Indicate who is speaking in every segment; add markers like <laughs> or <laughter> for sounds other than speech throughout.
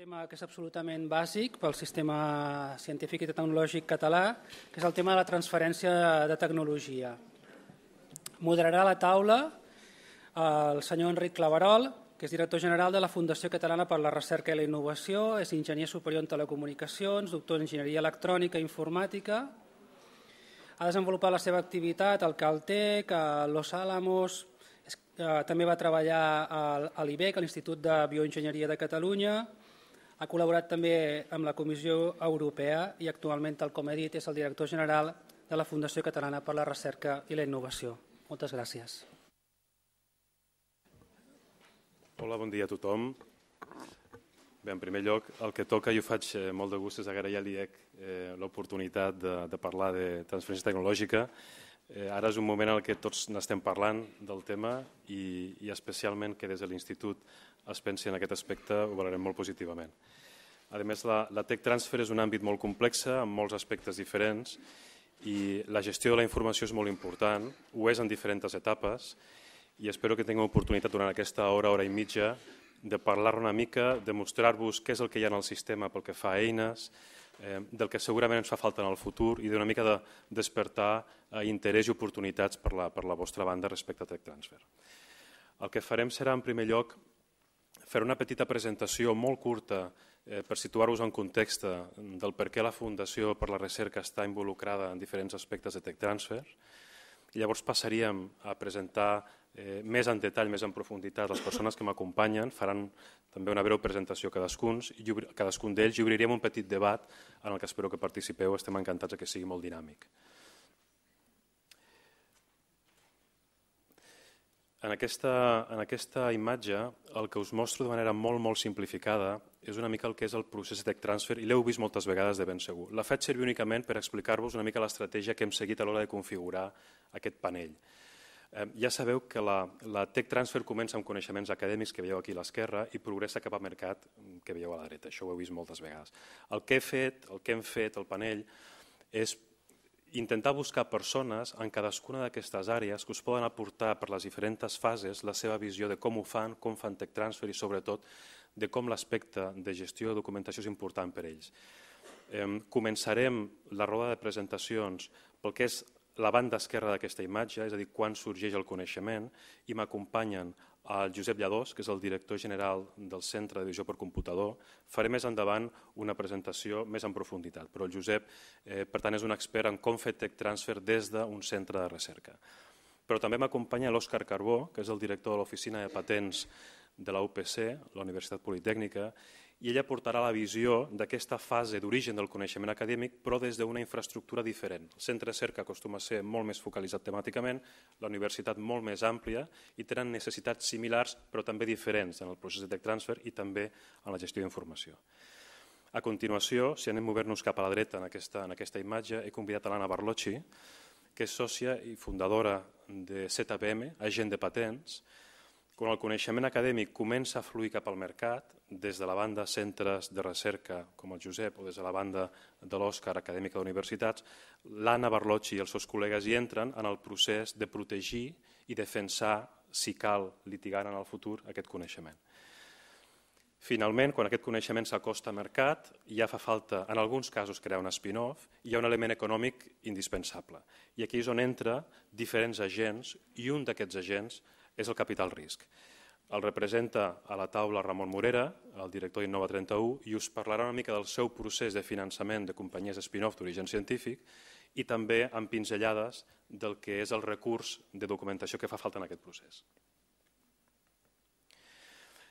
Speaker 1: tema que és absolutament bàsic pel sistema científic i tecnològic català, que és el tema de la transferència de tecnologia. Moderarà la taula el senyor Enric Claverol, que és director general de la Fundació Catalana per la Recerca i la Innovació, és enginyer superior en telecomunicacions, doctor en enginyeria electrònica i informàtica, ha desenvolupat la seva activitat al Caltech, a Los Alamos, eh, també va treballar a l'IBEC, a l'Institut de Bioenginyeria de Catalunya, ha col·laborat també amb la Comissió Europea i actualment, tal com he dit, és el director general de la Fundació Catalana per la Recerca i la Innovació. Moltes gràcies.
Speaker 2: Hola, bon dia a tothom. Bé, en primer lloc, el que toca, i ho faig eh, molt de gust, és agrair a l'IEC eh, l'oportunitat de, de parlar de transferència tecnològica. Eh, ara és un moment en què tots n'estem parlant del tema i, i especialment que des de l'Institut es pensi en aquest aspecte ho valorem molt positivament. A més, la, la Tech Transfer és un àmbit molt complex, amb molts aspectes diferents, i la gestió de la informació és molt important, ho és en diferents etapes, i espero que tingueu oportunitat durant aquesta hora, hora i mitja, de parlar una mica, de mostrar-vos què és el que hi ha en el sistema pel que fa a eines, eh, del que segurament ens fa falta en el futur i d'una mica de despertar eh, interès i oportunitats per la, per la vostra banda respecte a Tech Transfer. El que farem serà, en primer lloc, fer una petita presentació molt curta eh, per situar-vos en context del per què la Fundació per la Recerca està involucrada en diferents aspectes de Tech Transfer. I llavors passaríem a presentar eh, més en detall, més en profunditat, les persones que m'acompanyen faran també una breu presentació cadascun, cadascun d'ells i obriríem un petit debat en el que espero que participeu, estem encantats que sigui molt dinàmic. En aquesta, en aquesta imatge el que us mostro de manera molt, molt simplificada és una mica el que és el procés de tech transfer i l'heu vist moltes vegades de ben segur. La faig servir únicament per explicar-vos una mica l'estratègia que hem seguit a l'hora de configurar aquest panell. Eh, ja sabeu que la, la Tech Transfer comença amb coneixements acadèmics que veieu aquí a l'esquerra i progressa cap al mercat que veieu a la dreta. Això ho heu vist moltes vegades. El que he fet, el que hem fet, el panell, és intentar buscar persones en cadascuna d'aquestes àrees que us poden aportar per les diferents fases la seva visió de com ho fan, com fan tech transfer i sobretot de com l'aspecte de gestió de documentació és important per ells. Eh, començarem la roda de presentacions pel que és la banda esquerra d'aquesta imatge, és a dir, quan sorgeix el coneixement, i m'acompanyen el Josep Lladós, que és el director general del Centre de Visió per Computador. Faré més endavant una presentació més en profunditat, però el Josep, eh, per tant, és un expert en com fer tech transfer des d'un centre de recerca. Però també m'acompanya l'Òscar Carbó, que és el director de l'Oficina de Patents de la UPC, la Universitat Politécnica, i ella portarà la visió d'aquesta fase d'origen del coneixement acadèmic, però des d'una infraestructura diferent. El centre cerca acostuma a ser molt més focalitzat temàticament, la universitat molt més àmplia i tenen necessitats similars però també diferents en el procés de tech transfer i també en la gestió d'informació. A continuació, si anem movent-nos cap a la dreta en aquesta, en aquesta imatge, he convidat a l'Anna Barlocci, que és sòcia i fundadora de ZPM, agent de patents, quan el coneixement acadèmic comença a fluir cap al mercat, des de la banda centres de recerca com el Josep o des de la banda de l'Òscar acadèmica d'universitats, l'Anna Barlocci i els seus col·legues hi entren en el procés de protegir i defensar, si cal, litigant en el futur, aquest coneixement. Finalment, quan aquest coneixement s'acosta al mercat, ja fa falta, en alguns casos, crear un spin-off, hi ha un element econòmic indispensable. I aquí és on entra diferents agents i un d'aquests agents és el capital risc. El representa a la taula Ramon Morera, el director d'Innova 31, i us parlarà una mica del seu procés de finançament de companyies spin-off d'origen científic i també amb pinzellades del que és el recurs de documentació que fa falta en aquest procés.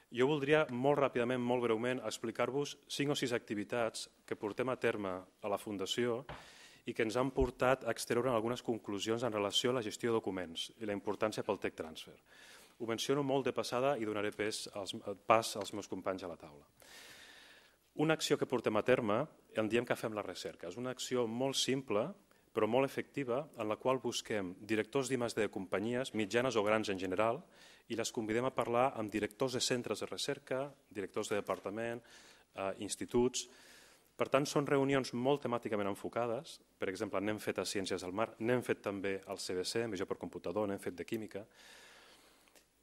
Speaker 2: Jo voldria molt ràpidament, molt breument, explicar-vos cinc o sis activitats que portem a terme a la Fundació i que ens han portat a extreure algunes conclusions en relació a la gestió de documents i la importància pel tech transfer. Ho menciono molt de passada i donaré pas als, pas als meus companys a la taula. Una acció que portem a terme en diem que fem la recerca. És una acció molt simple però molt efectiva en la qual busquem directors d'I+D de companyies, mitjanes o grans en general, i les convidem a parlar amb directors de centres de recerca, directors de departament, eh, instituts, per tant, són reunions molt temàticament enfocades. Per exemple, n'hem fet a Ciències del Mar, n'hem fet també al CBC, visió per computador, n'hem fet de Química.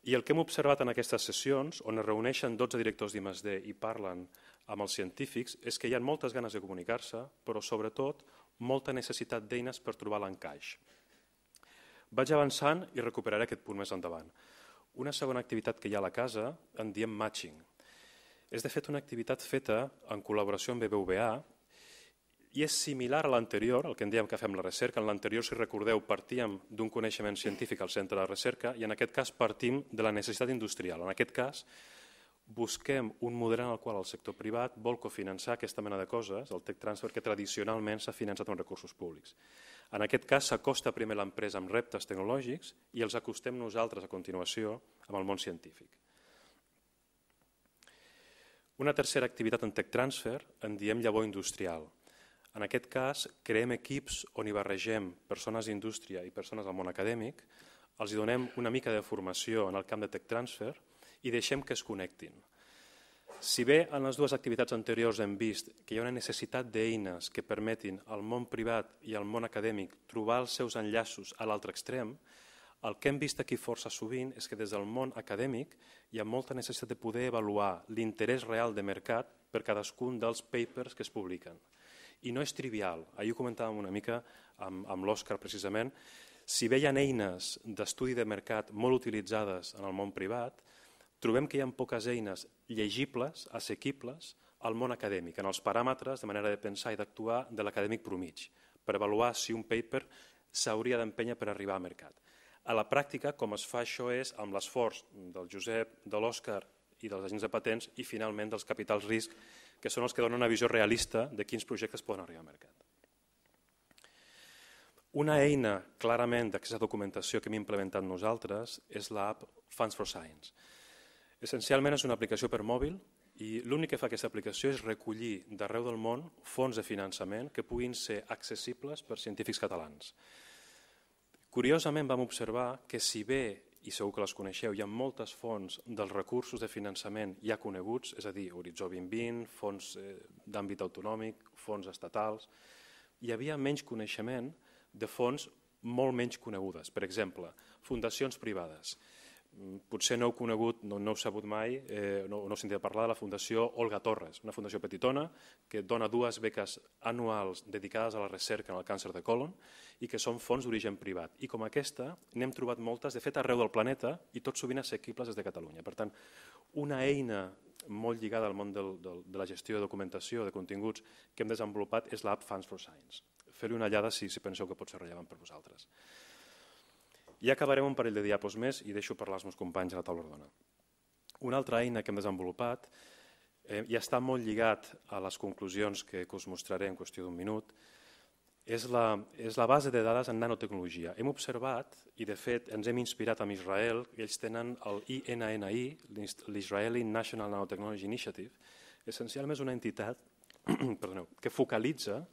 Speaker 2: I el que hem observat en aquestes sessions, on es reuneixen 12 directors d'I+D i parlen amb els científics és que hi ha moltes ganes de comunicar-se, però sobretot molta necessitat d'eines per trobar l'encaix. Vaig avançant i recuperaré aquest punt més endavant. Una segona activitat que hi ha a la casa en diem matching. És de fet una activitat feta en col·laboració amb BBVA i és similar a l'anterior, el que en diem que fem la recerca. En l'anterior, si recordeu, partíem d'un coneixement científic al centre de recerca i en aquest cas partim de la necessitat industrial. En aquest cas, busquem un model en el qual el sector privat vol cofinançar aquesta mena de coses, el tech transfer, que tradicionalment s'ha finançat amb recursos públics. En aquest cas s'acosta primer l'empresa amb reptes tecnològics i els acostem nosaltres a continuació amb el món científic. Una tercera activitat en tech transfer en diem llavor industrial. En aquest cas, creem equips on hi barregem persones d'indústria i persones del món acadèmic, els donem una mica de formació en el camp de tech transfer i deixem que es connectin. Si bé en les dues activitats anteriors hem vist que hi ha una necessitat d'eines que permetin al món privat i al món acadèmic trobar els seus enllaços a l'altre extrem, el que hem vist aquí força sovint és que des del món acadèmic hi ha molta necessitat de poder avaluar l'interès real de mercat per cadascun dels papers que es publiquen. I no és trivial, ahir ho comentàvem una mica amb, amb l'Òscar precisament, si bé hi ha eines d'estudi de mercat molt utilitzades en el món privat, trobem que hi ha poques eines llegibles, assequibles, al món acadèmic, en els paràmetres de manera de pensar i d'actuar de l'acadèmic promig, per avaluar si un paper s'hauria d'empènyer per arribar al mercat. A la pràctica, com es fa això és amb l'esforç del Josep, de l'Òscar i dels agents de patents i finalment dels capitals risc, que són els que donen una visió realista de quins projectes poden arribar al mercat. Una eina clarament d'aquesta documentació que hem implementat nosaltres és l'app Funds for Science. Essencialment és una aplicació per mòbil i l'únic que fa aquesta aplicació és recollir d'arreu del món fons de finançament que puguin ser accessibles per científics catalans. Curiosament vam observar que si bé, i segur que les coneixeu, hi ha moltes fonts dels recursos de finançament ja coneguts, és a dir, Horitzó 2020, fons eh, d'àmbit autonòmic, fons estatals, hi havia menys coneixement de fonts molt menys conegudes. Per exemple, fundacions privades. Mm, potser no heu conegut, no, no heu sabut mai, eh, no, no heu sentit parlar de la Fundació Olga Torres, una fundació petitona que dona dues beques anuals dedicades a la recerca en el càncer de colon i que són fons d'origen privat. I com aquesta n'hem trobat moltes, de fet, arreu del planeta i tot sovint assequibles des de Catalunya. Per tant, una eina molt lligada al món del, del, de la gestió de documentació, de continguts, que hem desenvolupat és l'app Funds for Science. Fer-hi una llada si, si penseu que pot ser rellevant per vosaltres. I acabarem un parell de diapos més i deixo parlar els meus companys a la taula rodona. Una altra eina que hem desenvolupat eh, i està molt lligat a les conclusions que, que us mostraré en qüestió d'un minut, és la, és la base de dades en nanotecnologia. Hem observat, i de fet ens hem inspirat amb Israel, ells tenen el INNI, l'Israeli National Nanotechnology Initiative, essencialment és una entitat <clears throat> perdoneu, que focalitza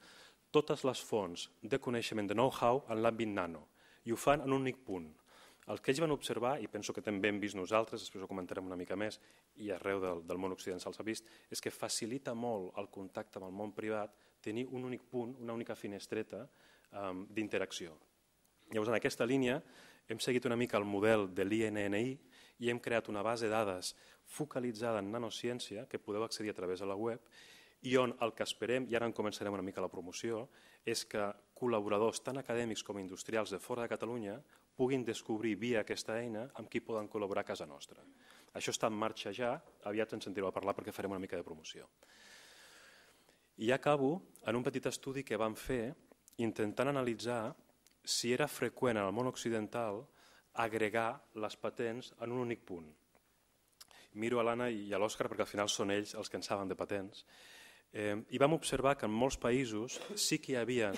Speaker 2: totes les fonts de coneixement de know-how en l'àmbit nano i ho fan en un únic punt. El que ells van observar, i penso que també hem vist nosaltres, després ho comentarem una mica més, i arreu del, del món occidental s'ha vist, és que facilita molt el contacte amb el món privat tenir un únic punt, una única finestreta um, d'interacció. Llavors, en aquesta línia, hem seguit una mica el model de l'INNI i hem creat una base de dades focalitzada en nanociència que podeu accedir a través de la web i on el que esperem, i ara en començarem una mica la promoció, és que col·laboradors tant acadèmics com industrials de fora de Catalunya puguin descobrir via aquesta eina amb qui poden col·laborar a casa nostra. Això està en marxa ja, aviat ens sentireu a parlar perquè farem una mica de promoció. I acabo en un petit estudi que vam fer intentant analitzar si era freqüent en el món occidental agregar les patents en un únic punt. Miro a l'Anna i a l'Òscar perquè al final són ells els que en saben de patents Eh, I vam observar que en molts països sí que hi havia,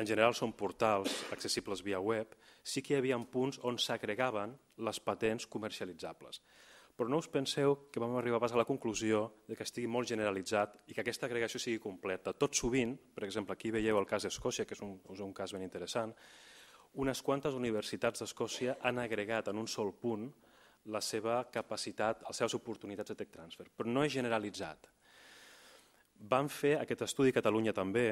Speaker 2: en general són portals accessibles via web, sí que hi havia punts on s'agregaven les patents comercialitzables. Però no us penseu que vam arribar pas a la conclusió de que estigui molt generalitzat i que aquesta agregació sigui completa. Tot sovint, per exemple, aquí veieu el cas d'Escòcia, que és un, és un cas ben interessant, unes quantes universitats d'Escòcia han agregat en un sol punt la seva capacitat, les seves oportunitats de tech transfer, però no és generalitzat. Vam fer aquest estudi a Catalunya també,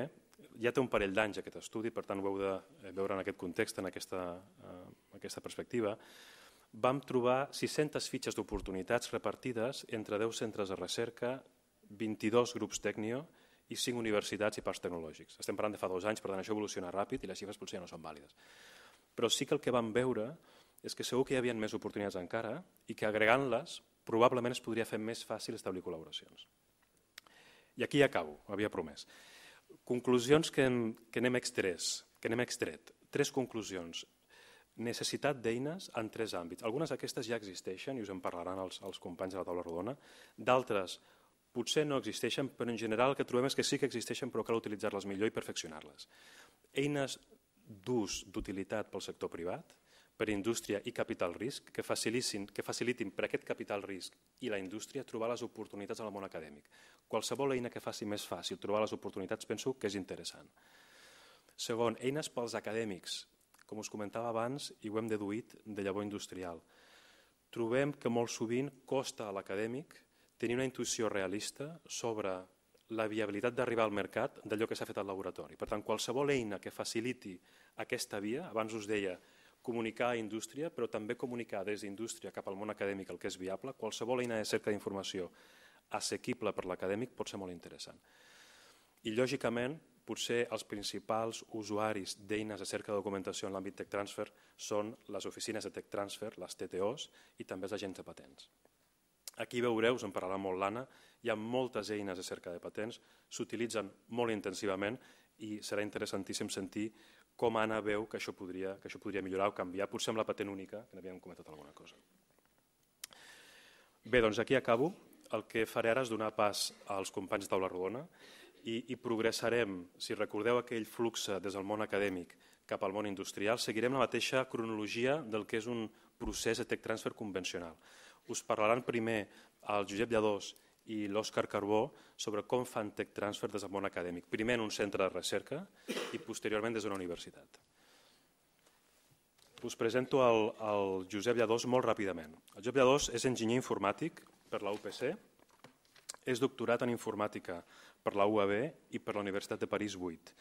Speaker 2: ja té un parell d'anys aquest estudi, per tant ho heu de eh, veure en aquest context, en aquesta, eh, aquesta perspectiva. Vam trobar 600 fitxes d'oportunitats repartides entre 10 centres de recerca 22 grups tècnio i 5 universitats i parcs tecnològics. Estem parlant de fa dos anys, per tant això evoluciona ràpid i les xifres potser ja no són vàlides. Però sí que el que vam veure és que segur que hi havia més oportunitats encara i que agregant-les probablement es podria fer més fàcil establir col·laboracions. I aquí acabo, ho havia promès. Conclusions que, hem, que n'hem extret, que n'hem extret. Tres conclusions. Necessitat d'eines en tres àmbits. Algunes d'aquestes ja existeixen i us en parlaran els, els companys de la taula rodona. D'altres potser no existeixen, però en general el que trobem és que sí que existeixen però cal utilitzar-les millor i perfeccionar-les. Eines d'ús d'utilitat pel sector privat, per indústria i capital risc, que facilitin, que facilitin per aquest capital risc i la indústria trobar les oportunitats al món acadèmic. Qualsevol eina que faci més fàcil trobar les oportunitats penso que és interessant. Segon, eines pels acadèmics. Com us comentava abans, i ho hem deduït de llavor industrial. Trobem que molt sovint costa a l'acadèmic tenir una intuïció realista sobre la viabilitat d'arribar al mercat d'allò que s'ha fet al laboratori. Per tant, qualsevol eina que faciliti aquesta via, abans us deia comunicar a indústria, però també comunicar des d'indústria cap al món acadèmic el que és viable, qualsevol eina de cerca d'informació assequible per l'acadèmic pot ser molt interessant. I, lògicament, potser els principals usuaris d'eines de cerca de documentació en l'àmbit Tech Transfer són les oficines de Tech Transfer, les TTOs, i també els agents de patents. Aquí veureu, us en parlarà molt l'Anna, hi ha moltes eines de cerca de patents, s'utilitzen molt intensivament i serà interessantíssim sentir com Anna veu que això podria, que això podria millorar o canviar, potser amb la patent única, que n'havíem comentat alguna cosa. Bé, doncs aquí acabo. El que faré ara és donar pas als companys de taula rodona i, i progressarem, si recordeu aquell flux des del món acadèmic cap al món industrial, seguirem la mateixa cronologia del que és un procés de tech transfer convencional. Us parlaran primer el Josep Lladós i l'Òscar Carbó sobre com fan tech transfer des del món acadèmic. Primer en un centre de recerca i posteriorment des d'una universitat. Us presento el, el Josep Lladós molt ràpidament. El Josep Lladós és enginyer informàtic per la UPC, és doctorat en informàtica per la UAB i per la Universitat de París 8.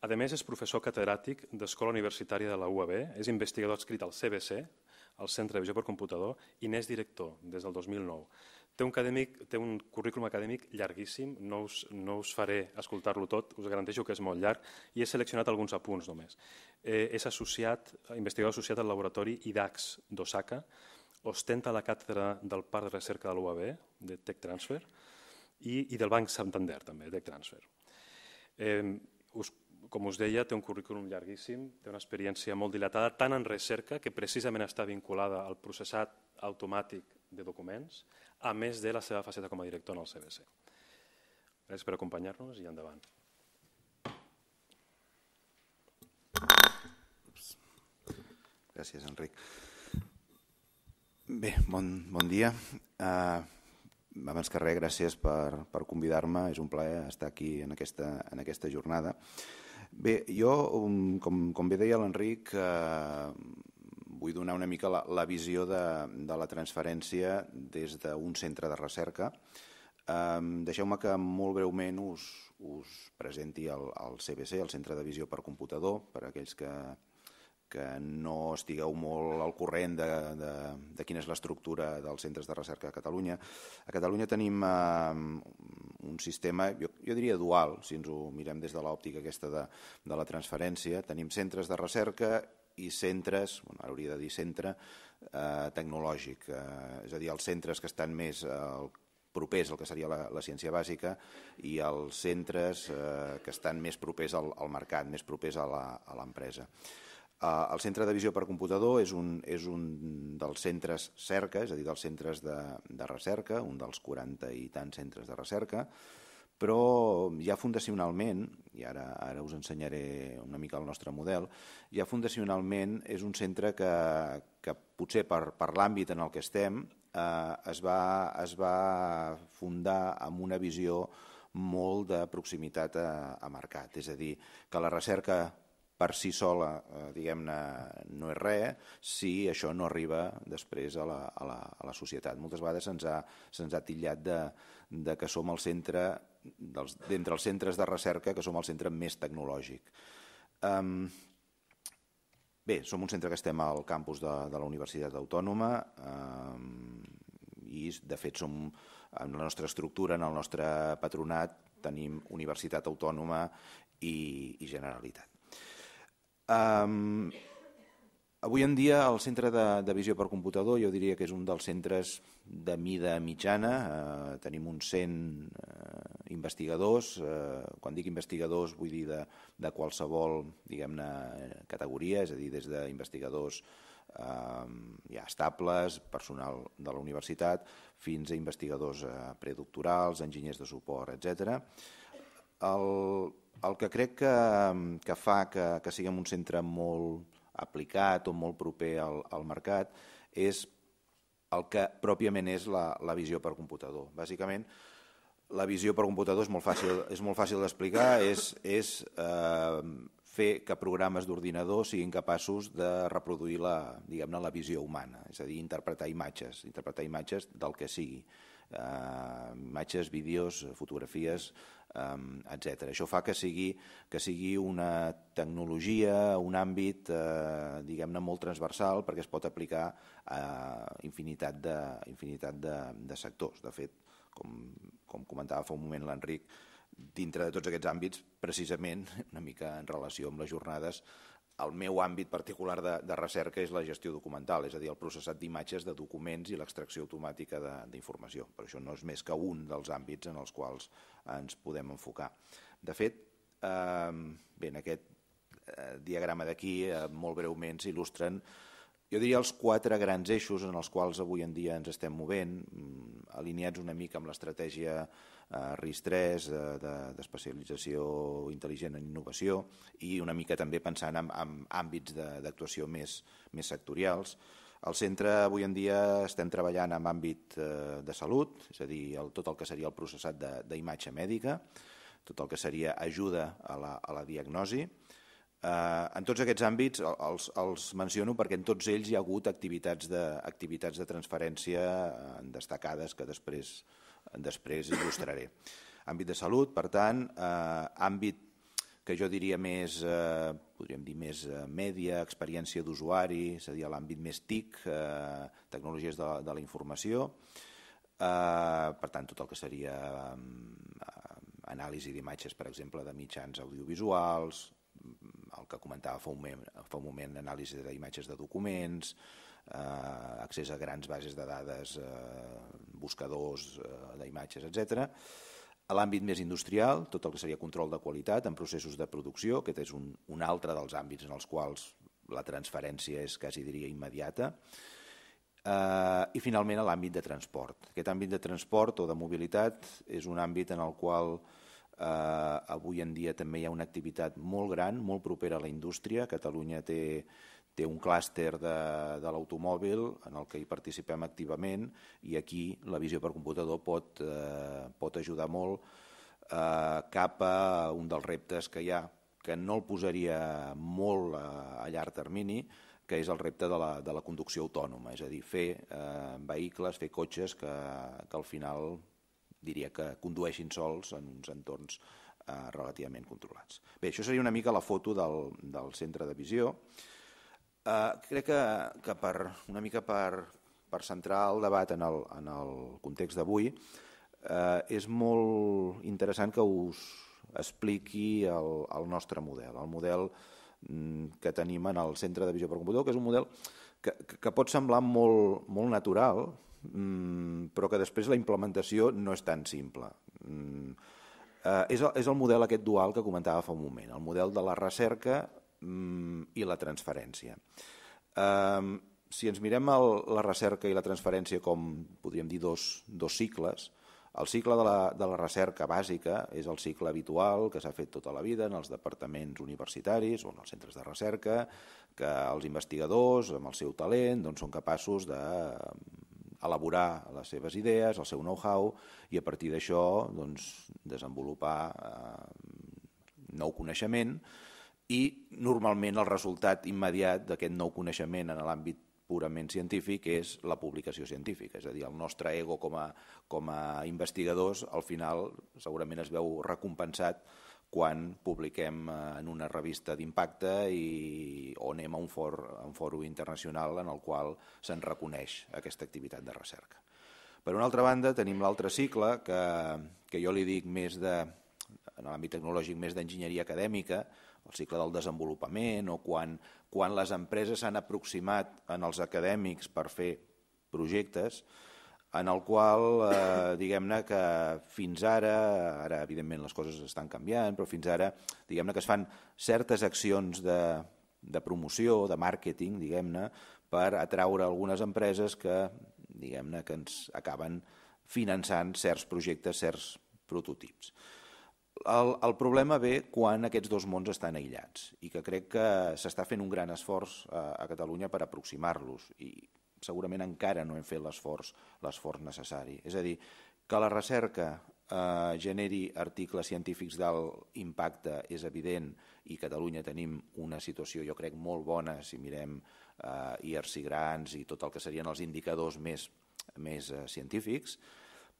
Speaker 2: A més, és professor catedràtic d'Escola Universitària de la UAB, és investigador adscrit al CBC, al Centre de Visió per Computador, i n'és director des del 2009. Té un, acadèmic, té un currículum acadèmic llarguíssim, no us, no us faré escoltar-lo tot, us garanteixo que és molt llarg, i he seleccionat alguns apunts només. Eh, és associat, investigador associat al laboratori IDAX d'Osaka, ostenta la càtedra del Parc de Recerca de l'UAB, de Tech Transfer, i, i del Banc Santander, també, de Tech Transfer. Eh, us, com us deia, té un currículum llarguíssim, té una experiència molt dilatada, tant en recerca, que precisament està vinculada al processat automàtic de documents, a més de la seva faceta com a director en el CBC. Gràcies per acompanyar-nos i endavant.
Speaker 3: Gràcies, Enric. Bé, bon, bon dia. Uh, abans que res, gràcies per, per convidar-me. És un plaer estar aquí en aquesta, en aquesta jornada. Bé, jo, com, com bé deia l'Enric, eh, vull donar una mica la, la visió de, de la transferència des d'un centre de recerca. Um, Deixeu-me que molt breument us, us presenti el, el CBC, el Centre de Visió per Computador, per aquells que, que no estigueu molt al corrent de, de, de quina és l'estructura dels centres de recerca a Catalunya. A Catalunya tenim eh, un sistema, jo, jo diria dual, si ens ho mirem des de l'òptica aquesta de, de la transferència. Tenim centres de recerca i centres, bueno, hauria de dir centre, eh, tecnològic, eh, és a dir, els centres que estan més eh, propers al que seria la, la ciència bàsica i els centres eh, que estan més propers al, al mercat, més propers a l'empresa. Eh, el centre de visió per computador és un, és un dels centres cerca, és a dir, dels centres de, de recerca, un dels 40 i tants centres de recerca, però ja fundacionalment, i ara, ara us ensenyaré una mica el nostre model, ja fundacionalment és un centre que, que potser per, per l'àmbit en el que estem eh, es, va, es va fundar amb una visió molt de proximitat a, a mercat, és a dir, que la recerca per si sola, eh, diguem-ne, no és res, si això no arriba després a la, a la, a la societat. Moltes vegades se'ns ha, se ha titllat de, de que som el centre d'entre els centres de recerca que som el centre més tecnològic. Um, bé, som un centre que estem al campus de, de la Universitat Autònoma um, i de fet som en la nostra estructura, en el nostre patronat, tenim Universitat Autònoma i, i Generalitat. Um, avui en dia el centre de, de visió per computador jo diria que és un dels centres de mida mitjana, eh, tenim uns 100 eh, investigadors, eh, quan dic investigadors vull dir de, de qualsevol diguem-ne categoria, és a dir, des d'investigadors eh, ja estables, personal de la universitat, fins a investigadors eh, predoctorals, enginyers de suport, etc. El, el que crec que, que fa que, que siguem un centre molt aplicat o molt proper al, al mercat és el que pròpiament és la, la visió per computador. Bàsicament, la visió per computador és molt fàcil, és molt fàcil d'explicar, és, és eh, fer que programes d'ordinador siguin capaços de reproduir la, diguem la visió humana, és a dir, interpretar imatges, interpretar imatges del que sigui, eh, imatges, vídeos, fotografies, eh, etc. Això fa que sigui, que sigui una tecnologia, un àmbit eh, diguem-ne molt transversal perquè es pot aplicar a infinitat de, infinitat de, de sectors. De fet, com, com comentava fa un moment l'Enric, dintre de tots aquests àmbits, precisament, <laughs> una mica en relació amb les jornades, el meu àmbit particular de, de recerca és la gestió documental, és a dir, el processat d'imatges de documents i l'extracció automàtica d'informació. Per això no és més que un dels àmbits en els quals ens podem enfocar. De fet, eh, bé, en aquest eh, diagrama d'aquí, eh, molt breument, s'il·lustren jo diria els quatre grans eixos en els quals avui en dia ens estem movent, mm, alineats una mica amb l'estratègia eh, RIS3 d'especialització de, intel·ligent en innovació i una mica també pensant en, en àmbits d'actuació més, més sectorials. Al centre avui en dia estem treballant en àmbit eh, de salut, és a dir, el, tot el que seria el processat d'imatge mèdica, tot el que seria ajuda a la, a la diagnosi, Eh, en tots aquests àmbits els, els menciono perquè en tots ells hi ha hagut activitats de, activitats de transferència eh, destacades que després, després il·lustraré. Àmbit de salut, per tant, eh, àmbit que jo diria més, eh, podríem dir més eh, mèdia, experiència d'usuari, és a dir, l'àmbit més TIC, eh, tecnologies de, de la informació, eh, per tant, tot el que seria eh, anàlisi d'imatges, per exemple, de mitjans audiovisuals, el que comentava fa un moment, fa un moment anàlisi d'imatges de documents, accés a grans bases de dades, eh, buscadors eh, d'imatges, etc. A l'àmbit més industrial, tot el que seria control de qualitat en processos de producció, aquest és un, un altre dels àmbits en els quals la transferència és quasi diria immediata, eh, i finalment a l'àmbit de transport. Aquest àmbit de transport o de mobilitat és un àmbit en el qual Eh, avui en dia també hi ha una activitat molt gran, molt propera a la indústria. Catalunya té, té un clúster de, de l'automòbil en el que hi participem activament i aquí la visió per computador pot, eh, pot ajudar molt eh, cap a un dels reptes que hi ha, que no el posaria molt a, a llarg termini, que és el repte de la, de la conducció autònoma, és a dir, fer eh, vehicles, fer cotxes que, que al final diria que condueixin sols en uns entorns eh, relativament controlats. Bé, això seria una mica la foto del, del centre de visió. Eh, crec que, que per, una mica per, per centrar el debat en el, en el context d'avui, eh, és molt interessant que us expliqui el, el nostre model, el model mm, que tenim en el centre de visió per computador, que és un model que, que pot semblar molt, molt natural, mm, però que després la implementació no és tan simple. Mm, eh, és, el, és el model aquest dual que comentava fa un moment, el model de la recerca i la transferència. Eh, si ens mirem el, la recerca i la transferència com, podríem dir, dos, dos cicles, el cicle de la, de la recerca bàsica és el cicle habitual que s'ha fet tota la vida en els departaments universitaris o en els centres de recerca, que els investigadors, amb el seu talent, doncs, són capaços de elaborar les seves idees, el seu know-how i a partir d'això doncs, desenvolupar eh, nou coneixement i normalment el resultat immediat d'aquest nou coneixement en l'àmbit purament científic és la publicació científica, és a dir, el nostre ego com a, com a investigadors al final segurament es veu recompensat quan publiquem eh, en una revista d'impacte i o anem a un, for, a un fòrum internacional en el qual se'n reconeix aquesta activitat de recerca. Per una altra banda, tenim l'altre cicle, que, que jo li dic més de, en l'àmbit tecnològic més d'enginyeria acadèmica, el cicle del desenvolupament o quan, quan les empreses s'han aproximat en els acadèmics per fer projectes, en el qual, eh, diguem-ne que fins ara, ara evidentment les coses estan canviant, però fins ara, diguem-ne que es fan certes accions de, de promoció, de màrqueting, diguem-ne, per atraure algunes empreses que, diguem-ne, que ens acaben finançant certs projectes, certs prototips. El, el problema ve quan aquests dos mons estan aïllats i que crec que s'està fent un gran esforç a, a Catalunya per aproximar-los i segurament encara no hem fet l'esforç necessari. És a dir, que la recerca eh, generi articles científics d'alt impacte és evident i Catalunya tenim una situació, jo crec, molt bona si mirem eh, IRC grans i tot el que serien els indicadors més, més eh, científics,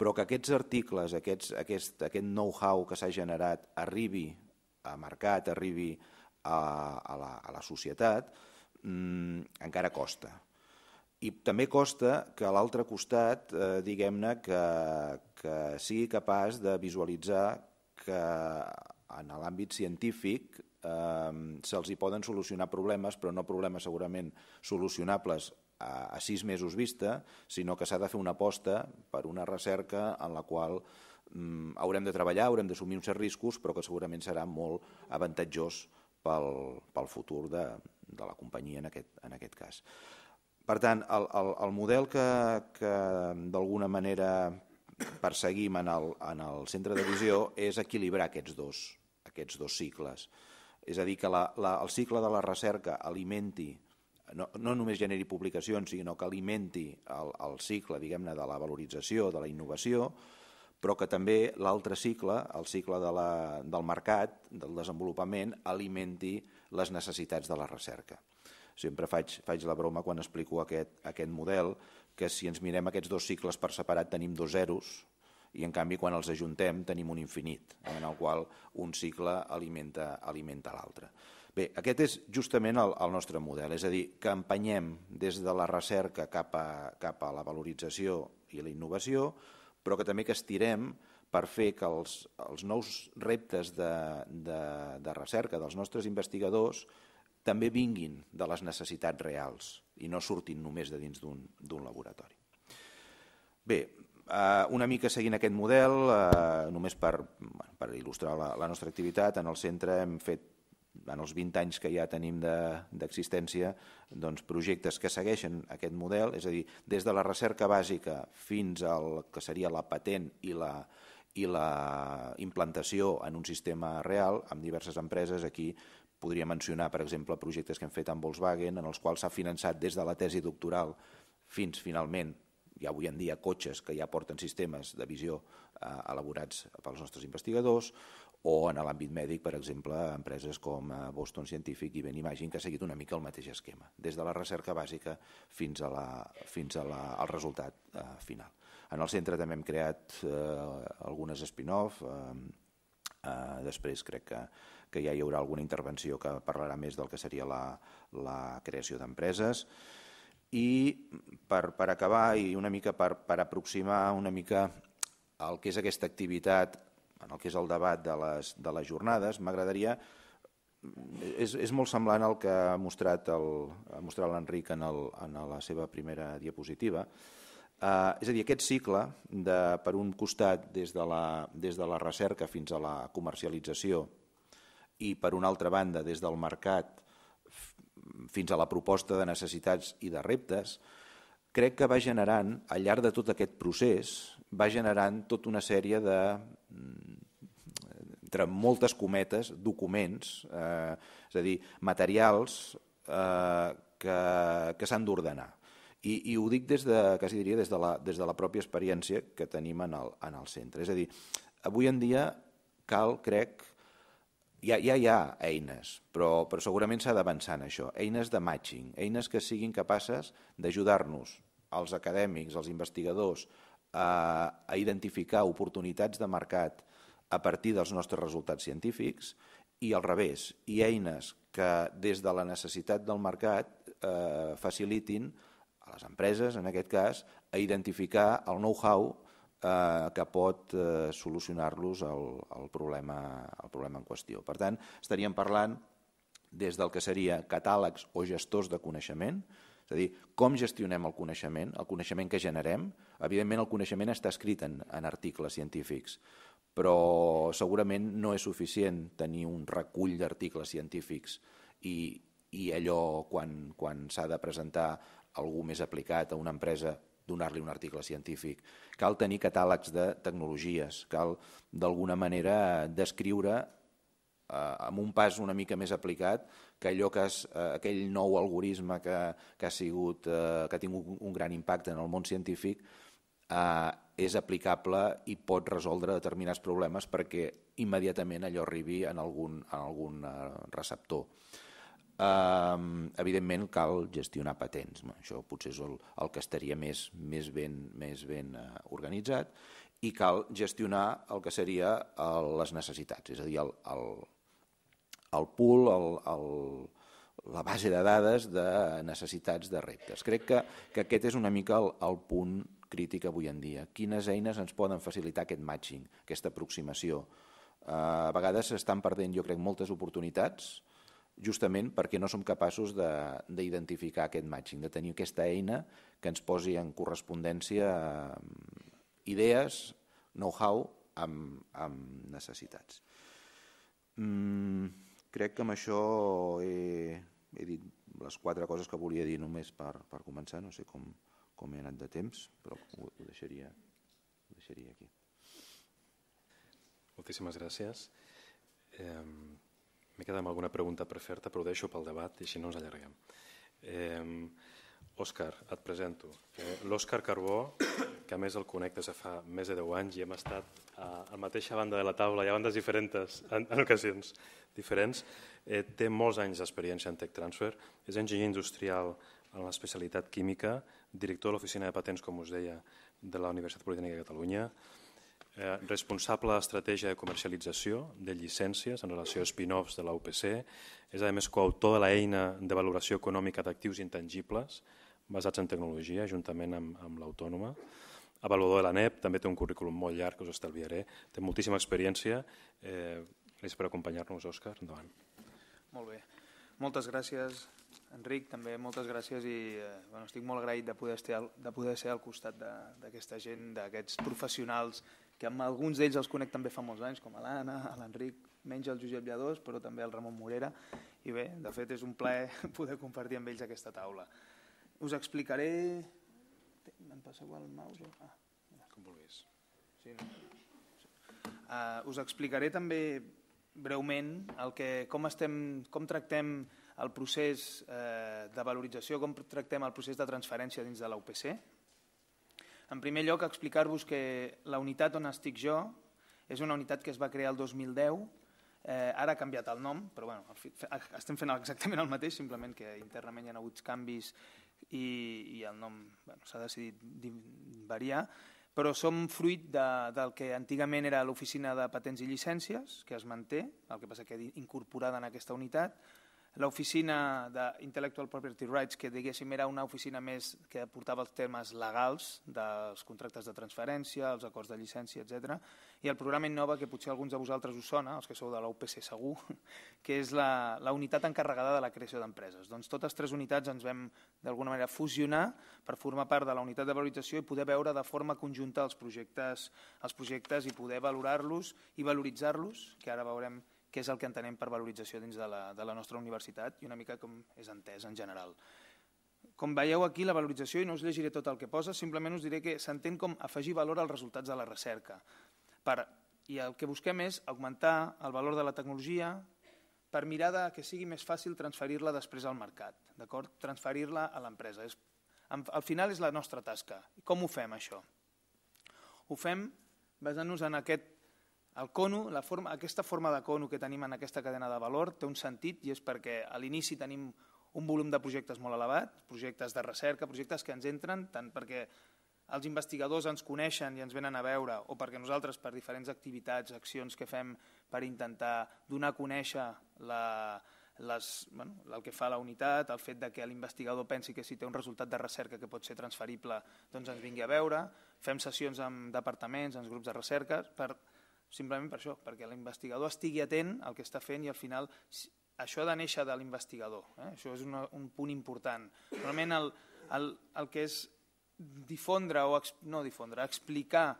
Speaker 3: però que aquests articles, aquests, aquest, aquest know-how que s'ha generat arribi a mercat, arribi a, a, la, a la societat, mmm, encara costa. I també costa que a l'altre costat, eh, diguem-ne, que, que sigui capaç de visualitzar que en l'àmbit científic eh, se'ls hi poden solucionar problemes, però no problemes segurament solucionables a, a sis mesos vista, sinó que s'ha de fer una aposta per una recerca en la qual mm, haurem de treballar, haurem d'assumir uns certs riscos, però que segurament serà molt avantatjós pel, pel futur de, de la companyia en aquest, en aquest cas. Per tant, el, el, el model que, que d'alguna manera perseguim en el, en el centre de visió és equilibrar aquests dos, aquests dos cicles. És a dir, que la, la, el cicle de la recerca alimenti no, no només generi publicacions, sinó que alimenti el, el cicle diguem-ne de la valorització, de la innovació, però que també l'altre cicle, el cicle de la, del mercat, del desenvolupament, alimenti les necessitats de la recerca. Sempre faig, faig la broma quan explico aquest, aquest model, que si ens mirem aquests dos cicles per separat tenim dos zeros, i en canvi quan els ajuntem tenim un infinit, en el qual un cicle alimenta, alimenta l'altre. Bé, aquest és justament el, el nostre model, és a dir, que empenyem des de la recerca cap a, cap a la valorització i la innovació, però que també que estirem per fer que els, els nous reptes de, de, de recerca dels nostres investigadors també vinguin de les necessitats reals i no surtin només de dins d'un laboratori. Bé, eh, una mica seguint aquest model, eh, només per, per il·lustrar la, la nostra activitat, en el centre hem fet en els 20 anys que ja tenim d'existència, de, doncs, projectes que segueixen aquest model, és a dir, des de la recerca bàsica fins al que seria la patent i la, i la implantació en un sistema real amb diverses empreses. Aquí podria mencionar, per exemple, projectes que hem fet amb Volkswagen, en els quals s'ha finançat des de la tesi doctoral fins finalment hi ha avui en dia cotxes que ja porten sistemes de visió eh, elaborats pels nostres investigadors, o en l'àmbit mèdic, per exemple, empreses com eh, Boston Scientific i Ben Imagine, que ha seguit una mica el mateix esquema, des de la recerca bàsica fins, a la, fins a la, al resultat eh, final. En el centre també hem creat eh, algunes spin-off, eh, eh, després crec que, que ja hi haurà alguna intervenció que parlarà més del que seria la, la creació d'empreses, i per, per acabar i una mica per, per aproximar una mica el que és aquesta activitat en el que és el debat de les, de les jornades, m'agradaria... És, és molt semblant al que ha mostrat l'Enric en, el, en la seva primera diapositiva. Uh, és a dir, aquest cicle, de, per un costat, des de, la, des de la recerca fins a la comercialització i, per una altra banda, des del mercat fins a la proposta de necessitats i de reptes, crec que va generant, al llarg de tot aquest procés, va generant tota una sèrie de, entre moltes cometes, documents, eh, és a dir, materials eh, que, que s'han d'ordenar. I, I ho dic des de, quasi diria, des de, la, des de la pròpia experiència que tenim en el, en el centre. És a dir, avui en dia cal, crec, ja, ja hi ha eines, però, però segurament s'ha d'avançar en això, eines de matching, eines que siguin capaces d'ajudar-nos, als acadèmics, als investigadors, a, a identificar oportunitats de mercat a partir dels nostres resultats científics i al revés, i eines que des de la necessitat del mercat eh, facilitin a les empreses, en aquest cas, a identificar el know-how eh, que pot eh, solucionar-los el, el, problema, el problema en qüestió. Per tant, estaríem parlant des del que seria catàlegs o gestors de coneixement, és a dir, com gestionem el coneixement, el coneixement que generem. Evidentment, el coneixement està escrit en, en articles científics, però segurament no és suficient tenir un recull d'articles científics i, i allò quan, quan s'ha de presentar algú més aplicat a una empresa donar-li un article científic. Cal tenir catàlegs de tecnologies, cal d'alguna manera descriure eh, amb un pas una mica més aplicat que allò que és, eh, aquell nou algoritme que, que, ha sigut, eh, que ha tingut un gran impacte en el món científic eh, és aplicable i pot resoldre determinats problemes perquè immediatament allò arribi en algun, en algun eh, receptor. Uh, evidentment cal gestionar patents, això potser és el, el que estaria més, més ben, més ben uh, organitzat, i cal gestionar el que seria uh, les necessitats, és a dir, el, el, el pool, el, el, la base de dades de necessitats de reptes. Crec que, que aquest és una mica el, el punt crític avui en dia. Quines eines ens poden facilitar aquest matching, aquesta aproximació? Uh, a vegades s'estan perdent, jo crec, moltes oportunitats, justament perquè no som capaços d'identificar aquest matching, de tenir aquesta eina que ens posi en correspondència idees, know-how amb, amb necessitats. Mm, crec que amb això he, he dit les quatre coses que volia dir només per, per començar, no sé com, com he anat de temps, però ho, ho, deixaria, ho deixaria aquí.
Speaker 2: Moltíssimes gràcies. Eh, M'he quedat amb alguna pregunta per fer-te, però ho deixo pel debat i així no ens allarguem. Eh, Òscar, et presento. Eh, L'Òscar Carbó, que a més el conec des de fa més de 10 anys i hem estat a la mateixa banda de la taula i a bandes diferents, en, en ocasions diferents, eh, té molts anys d'experiència en Tech Transfer, és enginyer industrial en l'especialitat química, director de l'oficina de patents, com us deia, de la Universitat Politècnica de Catalunya, eh, responsable d'estratègia de comercialització de llicències en relació a spin-offs de la UPC, és a més coautor de l'eina de valoració econòmica d'actius intangibles basats en tecnologia, juntament amb, amb l'Autònoma. Avaluador de l'ANEP, també té un currículum molt llarg que us estalviaré, té moltíssima experiència. Eh, gràcies per acompanyar-nos, Òscar. Endavant.
Speaker 4: Molt bé. Moltes gràcies, Enric, també moltes gràcies i eh, bueno, estic molt agraït de poder, estar, de poder ser al costat d'aquesta gent, d'aquests professionals que amb alguns d'ells els conec també fa molts anys, com l'Anna, l'Enric, menys el Josep Lladós, però també el Ramon Morera. I bé, de fet és un plaer <laughs> poder compartir amb ells aquesta taula. Us explicaré... Em passeu el mouse? Ah,
Speaker 2: Com vulguis.
Speaker 4: Sí, no? uh, us explicaré també breument el que, com, estem, com tractem el procés eh, de valorització, com tractem el procés de transferència dins de l'UPC, en primer lloc, explicar-vos que la unitat on estic jo és una unitat que es va crear el 2010, eh, ara ha canviat el nom, però bueno, estem fent exactament el mateix, simplement que internament hi ha hagut canvis i, i el nom bueno, s'ha decidit variar, però som fruit de, del que antigament era l'oficina de patents i llicències, que es manté, el que passa que incorporada en aquesta unitat, l'oficina d'Intellectual Property Rights, que diguéssim era una oficina més que portava els temes legals dels contractes de transferència, els acords de llicència, etc. I el programa Innova, que potser alguns de vosaltres us sona, els que sou de l'UPC segur, <laughs> que és la, la unitat encarregada de la creació d'empreses. Doncs totes tres unitats ens vam d'alguna manera fusionar per formar part de la unitat de valorització i poder veure de forma conjunta els projectes, els projectes i poder valorar-los i valoritzar-los, que ara veurem què és el que entenem per valorització dins de la, de la nostra universitat i una mica com és entès en general. Com veieu aquí, la valorització, i no us llegiré tot el que posa, simplement us diré que s'entén com afegir valor als resultats de la recerca. Per, I el que busquem és augmentar el valor de la tecnologia per mirar de que sigui més fàcil transferir-la després al mercat, transferir-la a l'empresa. Al final és la nostra tasca. Com ho fem, això? Ho fem basant-nos en aquest el cono, la forma, aquesta forma de cono que tenim en aquesta cadena de valor té un sentit i és perquè a l'inici tenim un volum de projectes molt elevat, projectes de recerca, projectes que ens entren tant perquè els investigadors ens coneixen i ens venen a veure o perquè nosaltres per diferents activitats, accions que fem per intentar donar a conèixer la, les, bueno, el que fa la unitat, el fet de que l'investigador pensi que si té un resultat de recerca que pot ser transferible doncs ens vingui a veure, fem sessions amb departaments, amb grups de recerca, per, simplement per això, perquè l'investigador estigui atent al que està fent i al final això ha de néixer de l'investigador, eh? això és una, un punt important. Normalment el, el, el que és difondre o no difondre, explicar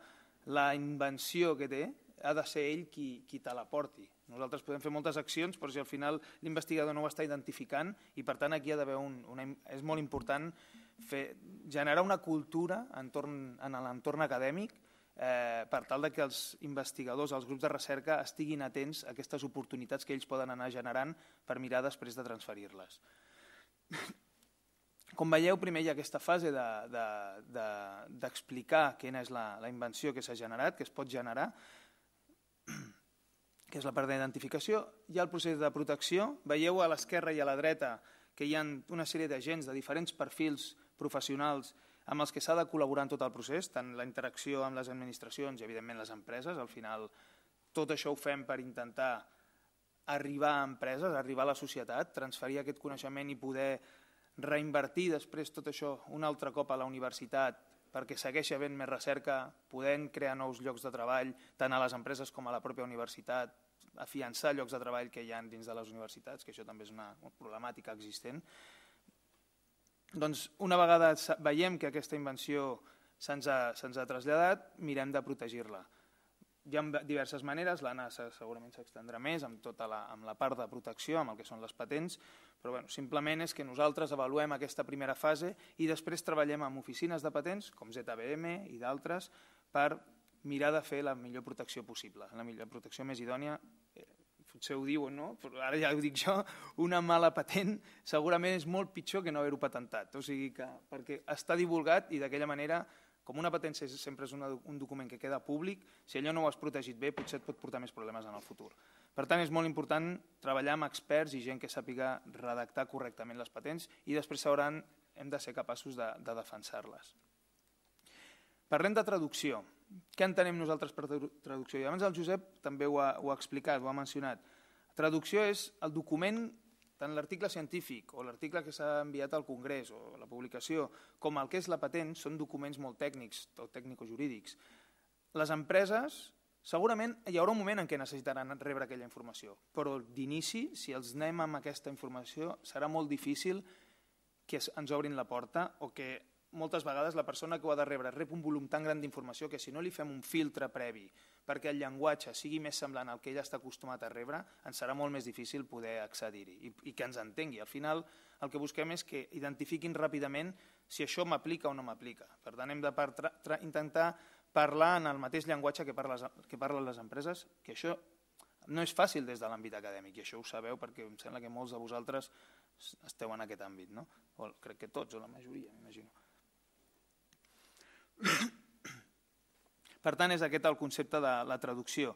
Speaker 4: la invenció que té ha de ser ell qui, qui te la porti. Nosaltres podem fer moltes accions, però si al final l'investigador no ho està identificant i per tant aquí ha d'haver un, una, és molt important fer, generar una cultura entorn, en l'entorn acadèmic eh, per tal de que els investigadors, els grups de recerca estiguin atents a aquestes oportunitats que ells poden anar generant per mirar després de transferir-les. <laughs> Com veieu, primer hi ha aquesta fase d'explicar de, de, de, quina és la, la invenció que s'ha generat, que es pot generar, <clears throat> que és la part d'identificació. Hi ha el procés de protecció. Veieu a l'esquerra i a la dreta que hi ha una sèrie d'agents de diferents perfils professionals amb els que s'ha de col·laborar en tot el procés, tant la interacció amb les administracions i, evidentment, les empreses. Al final, tot això ho fem per intentar arribar a empreses, arribar a la societat, transferir aquest coneixement i poder reinvertir després tot això un altre cop a la universitat perquè segueixi havent més recerca, podent crear nous llocs de treball, tant a les empreses com a la pròpia universitat, afiançar llocs de treball que hi ha dins de les universitats, que això també és una problemàtica existent. Doncs una vegada veiem que aquesta invenció se'ns ha, se ha traslladat, mirem de protegir-la. Hi ha diverses maneres, l'ANA segurament s'extendrà més amb, tota la, amb la part de protecció, amb el que són les patents, però bueno, simplement és que nosaltres avaluem aquesta primera fase i després treballem amb oficines de patents, com ZBM i d'altres, per mirar de fer la millor protecció possible, la millor protecció més idònia potser ho diuen, no? però ara ja ho dic jo, una mala patent segurament és molt pitjor que no haver-ho patentat, o sigui que perquè està divulgat i d'aquella manera com una patent sempre és una, un document que queda públic, si allò no ho has protegit bé potser et pot portar més problemes en el futur. Per tant, és molt important treballar amb experts i gent que sàpiga redactar correctament les patents i després hauran, hem de ser capaços de, de defensar-les. Parlem de traducció. Què entenem nosaltres per traducció? I abans el Josep també ho ha, ho ha explicat, ho ha mencionat. Traducció és el document tant l'article científic o l'article que s'ha enviat al Congrés o la publicació, com el que és la patent, són documents molt tècnics o tècnico-jurídics. Les empreses, segurament hi haurà un moment en què necessitaran rebre aquella informació, però d'inici, si els anem amb aquesta informació, serà molt difícil que ens obrin la porta o que moltes vegades la persona que ho ha de rebre rep un volum tan gran d'informació que si no li fem un filtre previ perquè el llenguatge sigui més semblant al que ell està acostumat a rebre, ens serà molt més difícil poder accedir-hi i, i que ens entengui. Al final el que busquem és que identifiquin ràpidament si això m'aplica o no m'aplica. Per tant, hem de intentar parlar en el mateix llenguatge que, parles, que parlen les empreses, que això no és fàcil des de l'àmbit acadèmic, i això ho sabeu perquè em sembla que molts de vosaltres esteu en aquest àmbit, no? O crec que tots, o la majoria, m'imagino. Per tant, és aquest el concepte de la traducció.